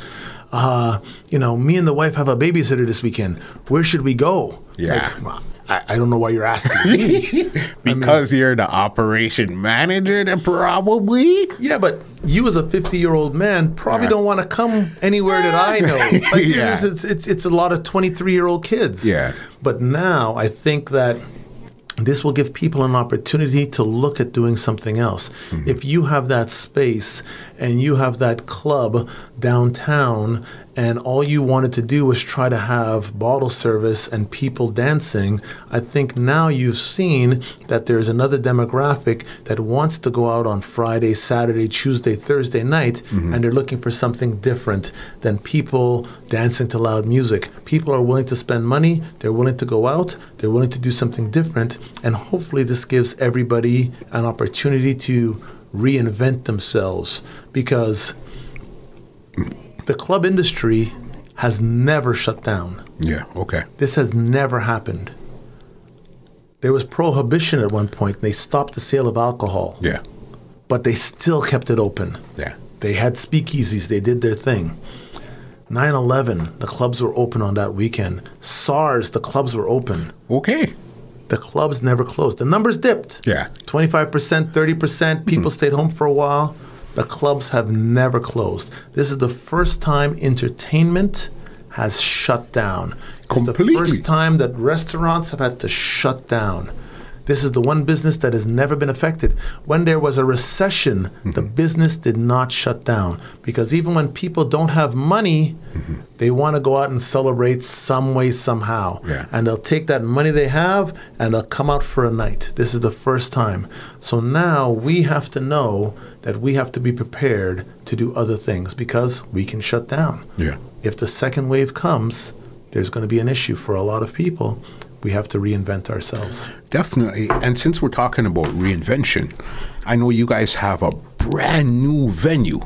Uh, you know, me and the wife have a babysitter this weekend. Where should we go? Yeah. Like, I, I don't know why you're asking me. (laughs) Because you're the operation manager, then probably. Yeah, but you as a 50 year old man probably Yeah. don't want to come anywhere that I know. (laughs) Like, Yeah. it's, it's, it's, it's a lot of 23 year old kids. Yeah. But now I think that this will give people an opportunity to look at doing something else. Mm-hmm. If you have that space and you have that club downtown, and all you wanted to do was try to have bottle service and people dancing, I think now you've seen that there's another demographic that wants to go out on Friday, Saturday, Tuesday, Thursday night, mm-hmm. and they're looking for something different than people dancing to loud music. People are willing to spend money, they're willing to go out, they're willing to do something different, and hopefully this gives everybody an opportunity to reinvent themselves because the club industry has never shut down. Yeah, okay. This has never happened. There was prohibition at one point, and they stopped the sale of alcohol, Yeah, but they still kept it open. yeah. They had speakeasies, they did their thing. 9 11, the clubs were open on that weekend. SARS, the clubs were open. Okay. The clubs never closed. The numbers dipped. Yeah. 25%, 30%. People hmm. stayed home for a while. The clubs have never closed. This is the first time entertainment has shut down. It's the first time that restaurants have had to shut down. This is the one business that has never been affected. When there was a recession, Mm-hmm. the business did not shut down because even when people don't have money, Mm-hmm. they want to go out and celebrate some way, somehow. Yeah. And they'll take that money they have and they'll come out for a night. This is the first time. So now we have to know that we have to be prepared to do other things because we can shut down. Yeah. If the second wave comes, there's going to be an issue for a lot of people. We have to reinvent ourselves. Definitely. And since we're talking about reinvention, I know you guys have a brand new venue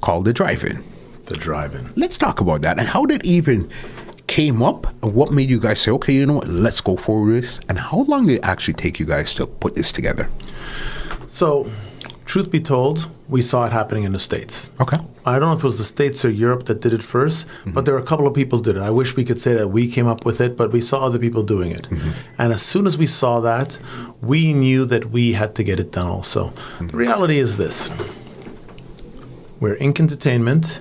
called the Drive-In. The drive-in. Let's talk about that and how that even came up and what made you guys say, okay, you know what, let's go for this. And how long did it actually take you guys to put this together? So, truth be told, we saw it happening in the States. Okay. I don't know if it was the States or Europe that did it 1st but mm-hmm. there were a couple of people did it. I wish we could say that we came up with it, but we saw other people doing it. Mm-hmm. And as soon as we saw that, we knew that we had to get it done also. Mm-hmm. The reality is this we're Ink Entertainment.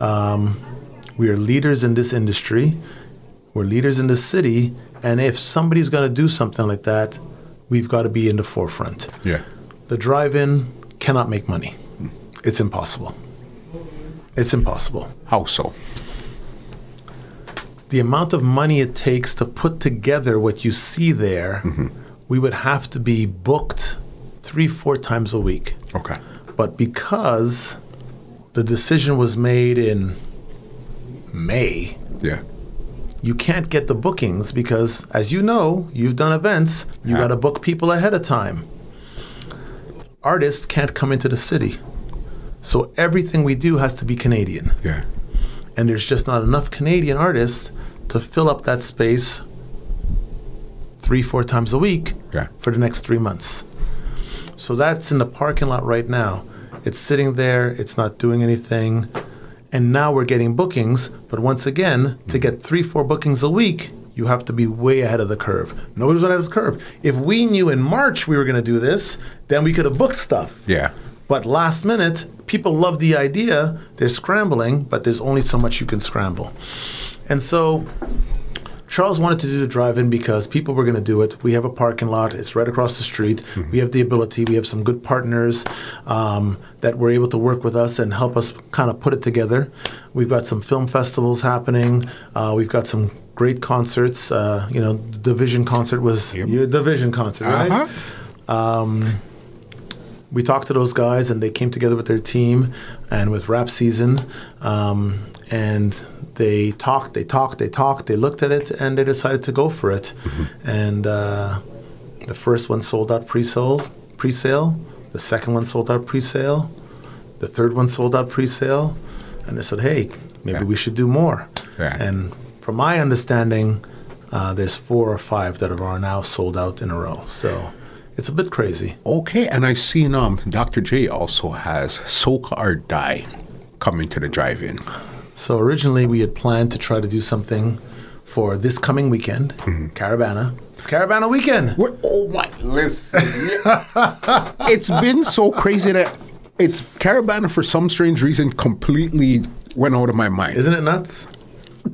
Um, we are leaders in this industry. We're leaders in this city. And if somebody's going to do something like that, we've got to be in the forefront. Yeah. The drive-in cannot make money. It's impossible. It's impossible. How so? the amount of money it takes to put together what you see there, mm-hmm. we would have to be booked three, four times a week. Okay. But because the decision was made in May, Yeah. you can't get the bookings because, as you know, you've done events, you Yeah. got to book people ahead of time. Artists can't come into the city. So everything we do has to be Canadian. Yeah. And there's just not enough Canadian artists to fill up that space three, four times a week Yeah. for the next three months. So that's in the parking lot right now. It's sitting there, it's not doing anything. And now we're getting bookings, but once again, to get three, four bookings a week, you have to be way ahead of the curve. Nobody's ahead of the curve. If we knew in March we were going to do this, then we could have booked stuff. Yeah. But last minute, people love the idea. They're scrambling, but there's only so much you can scramble. And so Charles wanted to do the drive-in because people were going to do it. We have a parking lot; it's right across the street. We have the ability. We have some good partners um, that were able to work with us and help us kind of put it together. We've got some film festivals happening. Uh, we've got some great concerts. Uh, you know, the Vision concert was yeah, the Vision concert, right? We talked to those guys and they came together with their team and with rap season um, and they talked they talked they talked they looked at it and they decided to go for it and uh, the first one sold out pre-sold pre-sale the second one sold out pre-sale the third one sold out pre-sale and they said hey maybe Yeah. we should do more Yeah. and from my understanding uh, there's four or five that are now sold out in a row so it's a bit crazy Okay, and I've seen um Dr. Jay also has Soca or Die coming to the drive-in. So originally we had planned to try to do something for this coming weekend, Caribana. It's Caribana weekend. We're, oh my, listen. (laughs) it's been so crazy that it's Caribana for some strange reason completely went out of my mind. Isn't it nuts?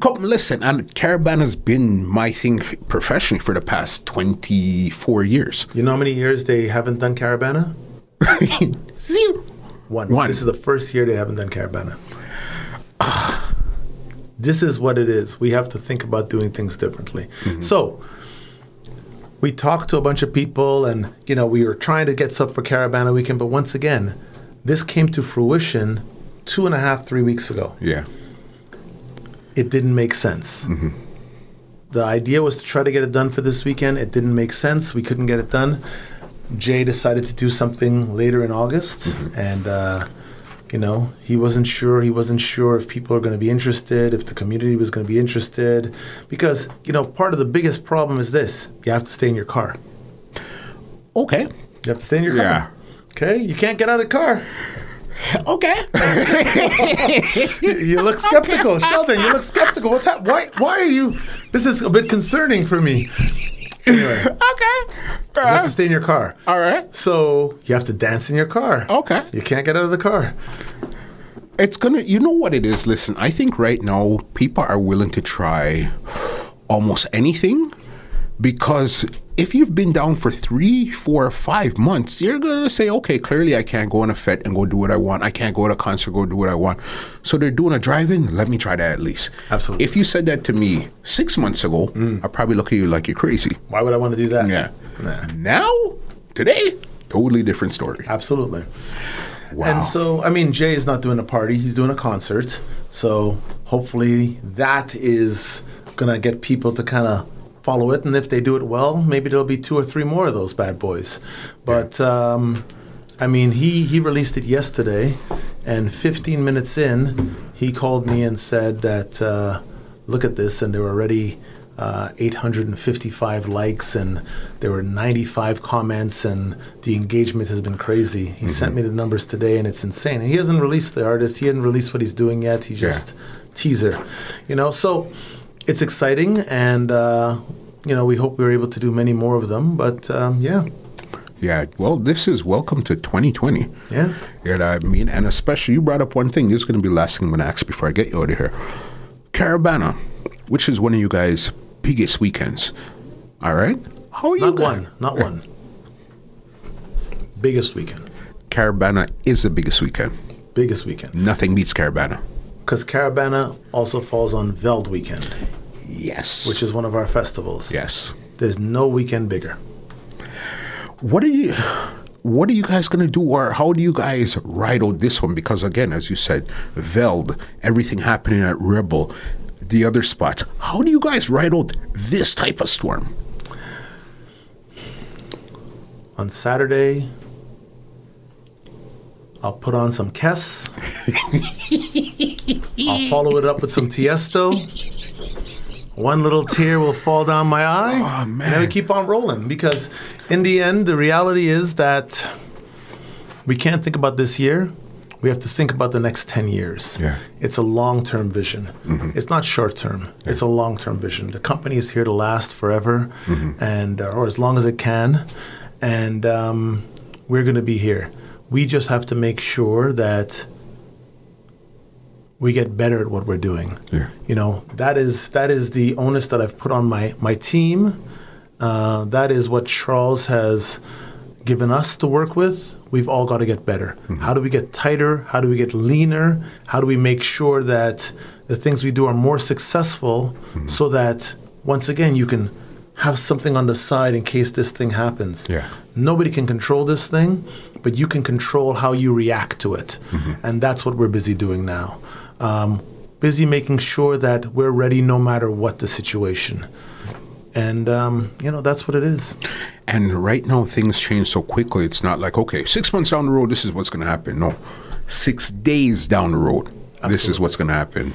Come listen, and Caribana has been my thing professionally for the past 24 years. You know how many years they haven't done Caribana? (laughs) Zero. One. One. This is the first year they haven't done Caribana. this is what it is. We have to think about doing things differently. Mm-hmm. So we talked to a bunch of people and you know we were trying to get stuff for Caribana weekend, but once again, this came to fruition two and a half, three weeks ago. Yeah. It didn't make sense. The idea was to try to get it done for this weekend. It didn't make sense. We couldn't get it done. Jay decided to do something later in August, and uh, you know he wasn't sure. He wasn't sure if people are going to be interested, if the community was going to be interested, because you know part of the biggest problem is this: you have to stay in your car. Okay. You have to stay in your car. Yeah. Okay, you can't get out of the car. Okay. You, (laughs) you look skeptical, Sheldon. You look skeptical. What's happening? Why? Why are you? This is a bit concerning for me. Anyway, okay. you have to stay in your car. All right. So you have to dance in your car. Okay. You can't get out of the car. It's gonna. You know what it is. Listen, I think right now people are willing to try almost anything because if you've been down for three, four, five months, you're gonna say, okay, clearly I can't go on a fet and go do what I want. I can't go to a concert, go do what I want. So they're doing a drive-in. Let me try that at least. Absolutely. If you said that to me six months ago, mm. I'd probably look at you like you're crazy. Why would I want to do that? Yeah. Nah. Now, today, totally different story. Absolutely. Wow. And so, I mean, Jay is not doing a party; he's doing a concert. So hopefully, that is gonna get people to kind of follow it. And if they do it well, maybe there'll be two or three more of those bad boys. But um, I mean, he he released it yesterday, and 15 minutes in, he called me and said that uh, look at this, and there were already. Uh, 855 likes and there were 95 comments and the engagement has been crazy. He sent me the numbers today and it's insane. And he hasn't released the artist. He hasn't released what he's doing yet. He just teaser, you know. So it's exciting and uh, you know we hope we're able to do many more of them. But um, yeah, Yeah, well, this is welcome to 2020. yeah. You know what I mean? And especially, you brought up one thing. This is going to be the last thing I'm going to ask before I get you out of here. Caribana, which is one of you guys' biggest weekends. All right? How are you Not guys- one, not one. Biggest weekend, Caribana is the biggest weekend. biggest weekend. Nothing beats Caribana. Because Caribana also falls on Veld weekend. Yes. which is one of our festivals. yes. There's no weekend bigger. What are you? What are you guys gonna do, or how do you guys ride out this one? Because again, as you said, Veld, everything happening at Rebel, the other spots. How do you guys ride out this type of storm? On Saturday, I'll put on some Kes. I'll follow it up with some Tiesto. One little tear will fall down my eye. Oh, And then we keep on rolling because, in the end, the reality is that we can't think about this year. We have to think about the next 10 years. Yeah. It's a long term vision. It's not short term, it's a long term vision. The company is here to last forever and uh, or as long as it can. And um, we're going to be here. We just have to make sure that we get better at what we're doing. Yeah. You know, that is that is the onus that I've put on my my team. Uh, that is what Charles has given us to work with. We've all got to get better. How do we get tighter? How do we get leaner? How do we make sure that the things we do are more successful so that once again you can have something on the side in case this thing happens. Yeah. Nobody can control this thing, but you can control how you react to it. And that's what we're busy doing now. Um, busy making sure that we're ready no matter what the situation. And, um, you know, that's what it is. And right now, things change so quickly. It's not like, okay, six months down the road, this is what's going to happen. No, six days down the road, this is what's going to happen.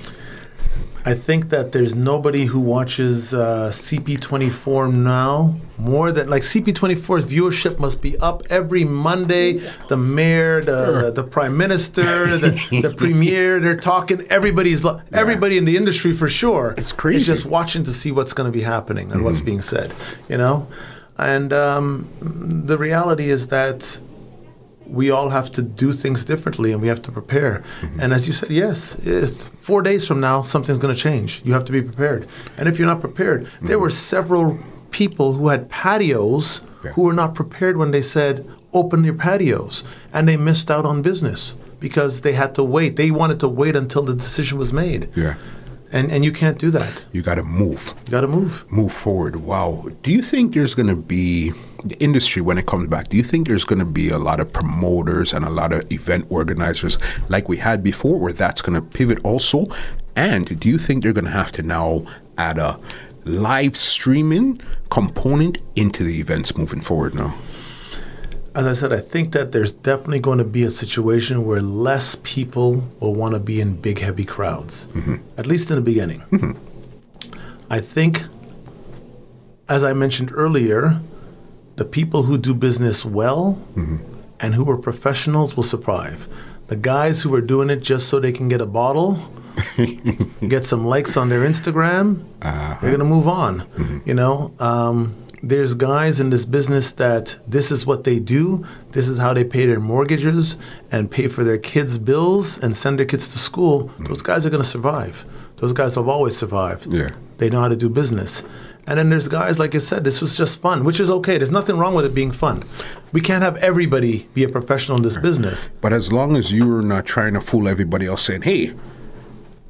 I think that there's nobody who watches uh, CP24 now more than like CP24's viewership must be up every Monday. The mayor, the, the, the prime minister, the, the (laughs) premier, they're talking. Everybody's lo- everybody in the industry for sure. It's crazy. Is just watching to see what's going to be happening and what's mm-hmm. being said. You know, and um, the reality is that we all have to do things differently and we have to prepare. Mm-hmm. And as you said, yes, it's four days from now, something's going to change. You have to be prepared. And if you're not prepared, there mm-hmm. were several people who had patios Yeah. who were not prepared when they said, open your patios. And they missed out on business because they had to wait. They wanted to wait until the decision was made. Yeah. And, and you can't do that. You got to move. You got to move. move forward. Wow. Do you think there's going to be the industry when it comes back? Do you think there's going to be a lot of promoters and a lot of event organizers like we had before, where that's going to pivot also? And do you think they're going to have to now add a live streaming component into the events moving forward now? As I said, I think that there's definitely going to be a situation where less people will want to be in big, heavy crowds, mm-hmm. at least in the beginning. Mm-hmm. I think, as I mentioned earlier, the people who do business well mm-hmm. and who are professionals will survive. The guys who are doing it just so they can get a bottle, get some likes on their Instagram, uh-huh. they're going to move on. Mm-hmm. You know, um, there's guys in this business that this is what they do. This is how they pay their mortgages and pay for their kids' bills and send their kids to school. Mm-hmm. Those guys are going to survive. Those guys have always survived. Yeah. They know how to do business. And then there's guys, like I said, this was just fun, which is okay. There's nothing wrong with it being fun. We can't have everybody be a professional in this business. But as long as you're not trying to fool everybody else saying, hey,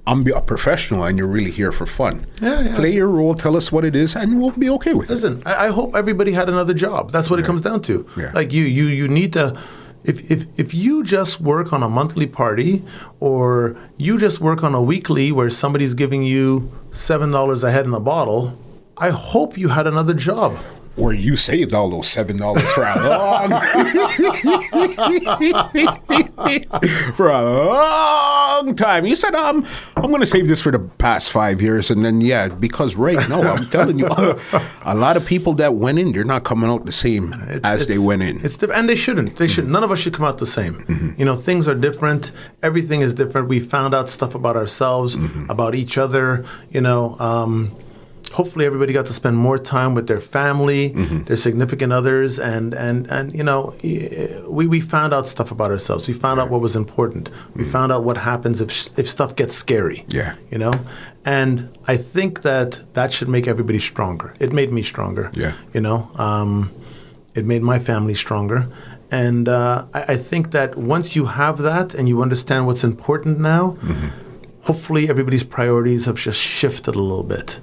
I'm a professional and you're really here for fun. Yeah, yeah. Play your role, tell us what it is, and we'll be okay with it. Listen, I, I hope everybody had another job. That's what it comes down to. Yeah. Like you, you, you need to. If, if, if you just work on a monthly party or you just work on a weekly where somebody's giving you $7 a head in a bottle, I hope you had another job. Or you saved all those seven dollars for a long (laughs) for a long time. You said, um, I'm going to save this for the past five years, and then yeah, because right now I'm telling you, (laughs) a lot of people that went in, they're not coming out the same It's- as they went in. It's and they shouldn't. They should. None of us should come out the same. You know, things are different. Everything is different. We found out stuff about ourselves, about each other. You know. Um, hopefully, everybody got to spend more time with their family, their significant others, and and and you know, we we found out stuff about ourselves. We found out what was important. We found out what happens if if stuff gets scary. Yeah. You know, and I think that that should make everybody stronger. It made me stronger. Yeah. You know. Um, it made my family stronger. And uh, I, I think that once you have that and you understand what's important now, hopefully everybody's priorities have just shifted a little bit.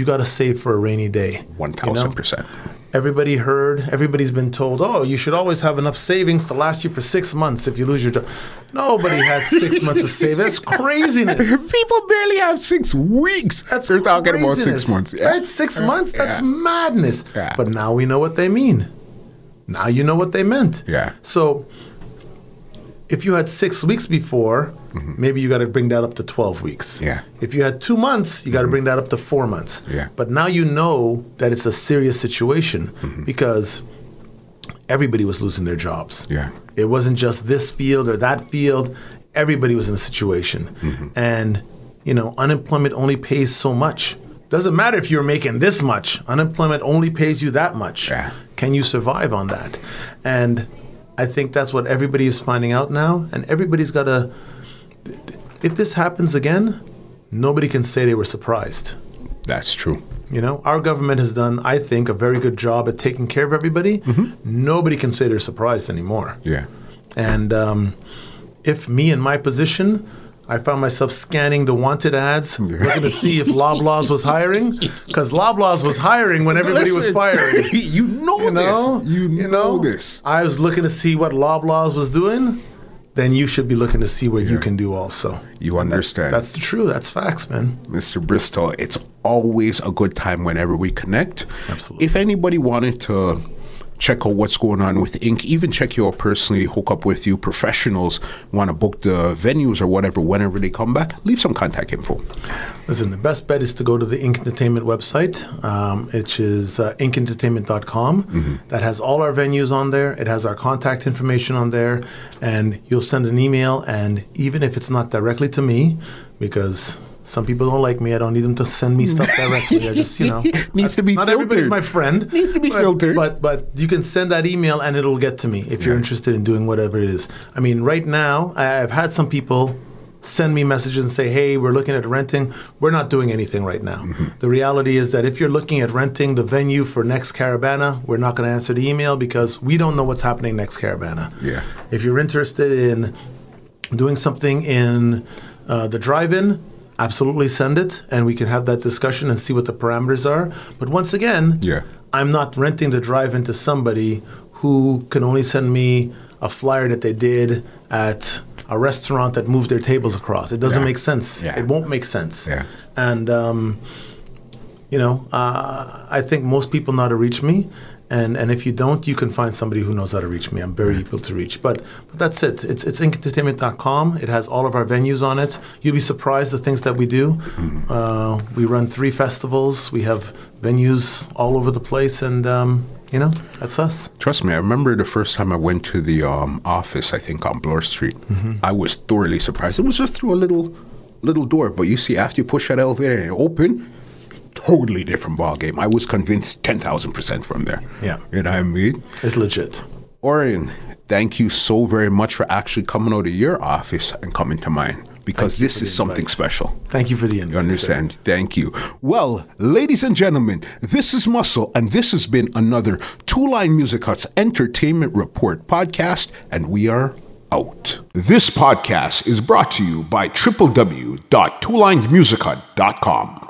You got to save for a rainy day. One you thousand know? percent. Everybody heard, everybody's been told, oh, you should always have enough savings to last you for six months if you lose your job. Nobody has six (laughs) months of savings. That's craziness. People barely have six weeks. That's They're talking about six months. Yeah. Right? Six months? That's Yeah. madness. Yeah. But now we know what they mean. Now you know what they meant. Yeah. So if you had six weeks before, maybe you got to bring that up to 12 weeks. Mm-hmm. Yeah. If you had two months, you got to bring that up to four months. Yeah. But now you know that it's a serious situation Mm-hmm. because everybody was losing their jobs. Yeah. It wasn't just this field or that field. Everybody was in a situation. Mm-hmm. And, you know, unemployment only pays so much. Doesn't matter if you're making this much, unemployment only pays you that much. Yeah. Can you survive on that? And I think that's what everybody is finding out now. And everybody's got to, if this happens again, nobody can say they were surprised. That's true. You know, our government has done, I think, a very good job at taking care of everybody. Nobody can say they're surprised anymore. Yeah. And um, if me in my position, I found myself scanning the wanted ads, looking to see if Loblaws was hiring, because Loblaws was hiring when everybody was firing. (laughs) you know, You know, this. You, know, this. I was looking to see what Loblaws was doing. Then you should be looking to see what you can do also. You understand. That's the truth. That's facts, man. Mr. Bristol, it's always a good time whenever we connect. Absolutely. If anybody wanted to check out what's going on with Ink., even check you out personally, hook up with you, professionals want to book the venues or whatever whenever they come back, leave some contact info. Listen, the best bet is to go to the Ink Entertainment website, um, which is uh, inkentertainment.com. That has all our venues on there. It has our contact information on there, and you'll send an email. And even if it's not directly to me, because some people don't like me, I don't need them to send me stuff (laughs) directly. I just, you know, (laughs) Needs to be not everybody's my friend. Needs to be but, filtered. But but you can send that email, and it'll get to me if you're interested in doing whatever it is. I mean, right now, I- I've had some people send me messages and say, hey, we're looking at renting. We're not doing anything right now. Mm-hmm. The reality is that if you're looking at renting the venue for next Caribana, we're not going to answer the email because we don't know what's happening next Caribana. Yeah. If you're interested in doing something in uh, the drive-in, absolutely send it, and we can have that discussion and see what the parameters are. But once again, Yeah. I'm not renting the drive into somebody who can only send me a flyer that they did at a restaurant that moved their tables across. It doesn't Yeah. make sense. Yeah. It won't make sense. Yeah. And um, you know, uh, I think most people know how to reach me. And, and if you don't, you can find somebody who knows how to reach me. I'm very able to reach. But, but that's it. It's, it's inkentertainment.com. It has all of our venues on it. You'll be surprised the things that we do. Uh, we run three festivals. We have venues all over the place. And, um, you know, that's us. Trust me, I remember the first time I went to the um, office, I think on Bloor Street. Mm-hmm. I was thoroughly surprised. It was just through a little little door, but you see, after you push that elevator and it open, totally different ball game. I was convinced 10,000% from there. Yeah. You know what I mean? It's legit. Orin, thank you so very much for actually coming out of your office and coming to mine because Thank this is something invite. special. Thank you for the invite. You sir. understand? Thank you. Well, ladies and gentlemen, this is Muscle, and this has been another Two Lined Music Hut's Entertainment Report podcast, and we are out. This podcast is brought to you by www.twolinedmusichut.com.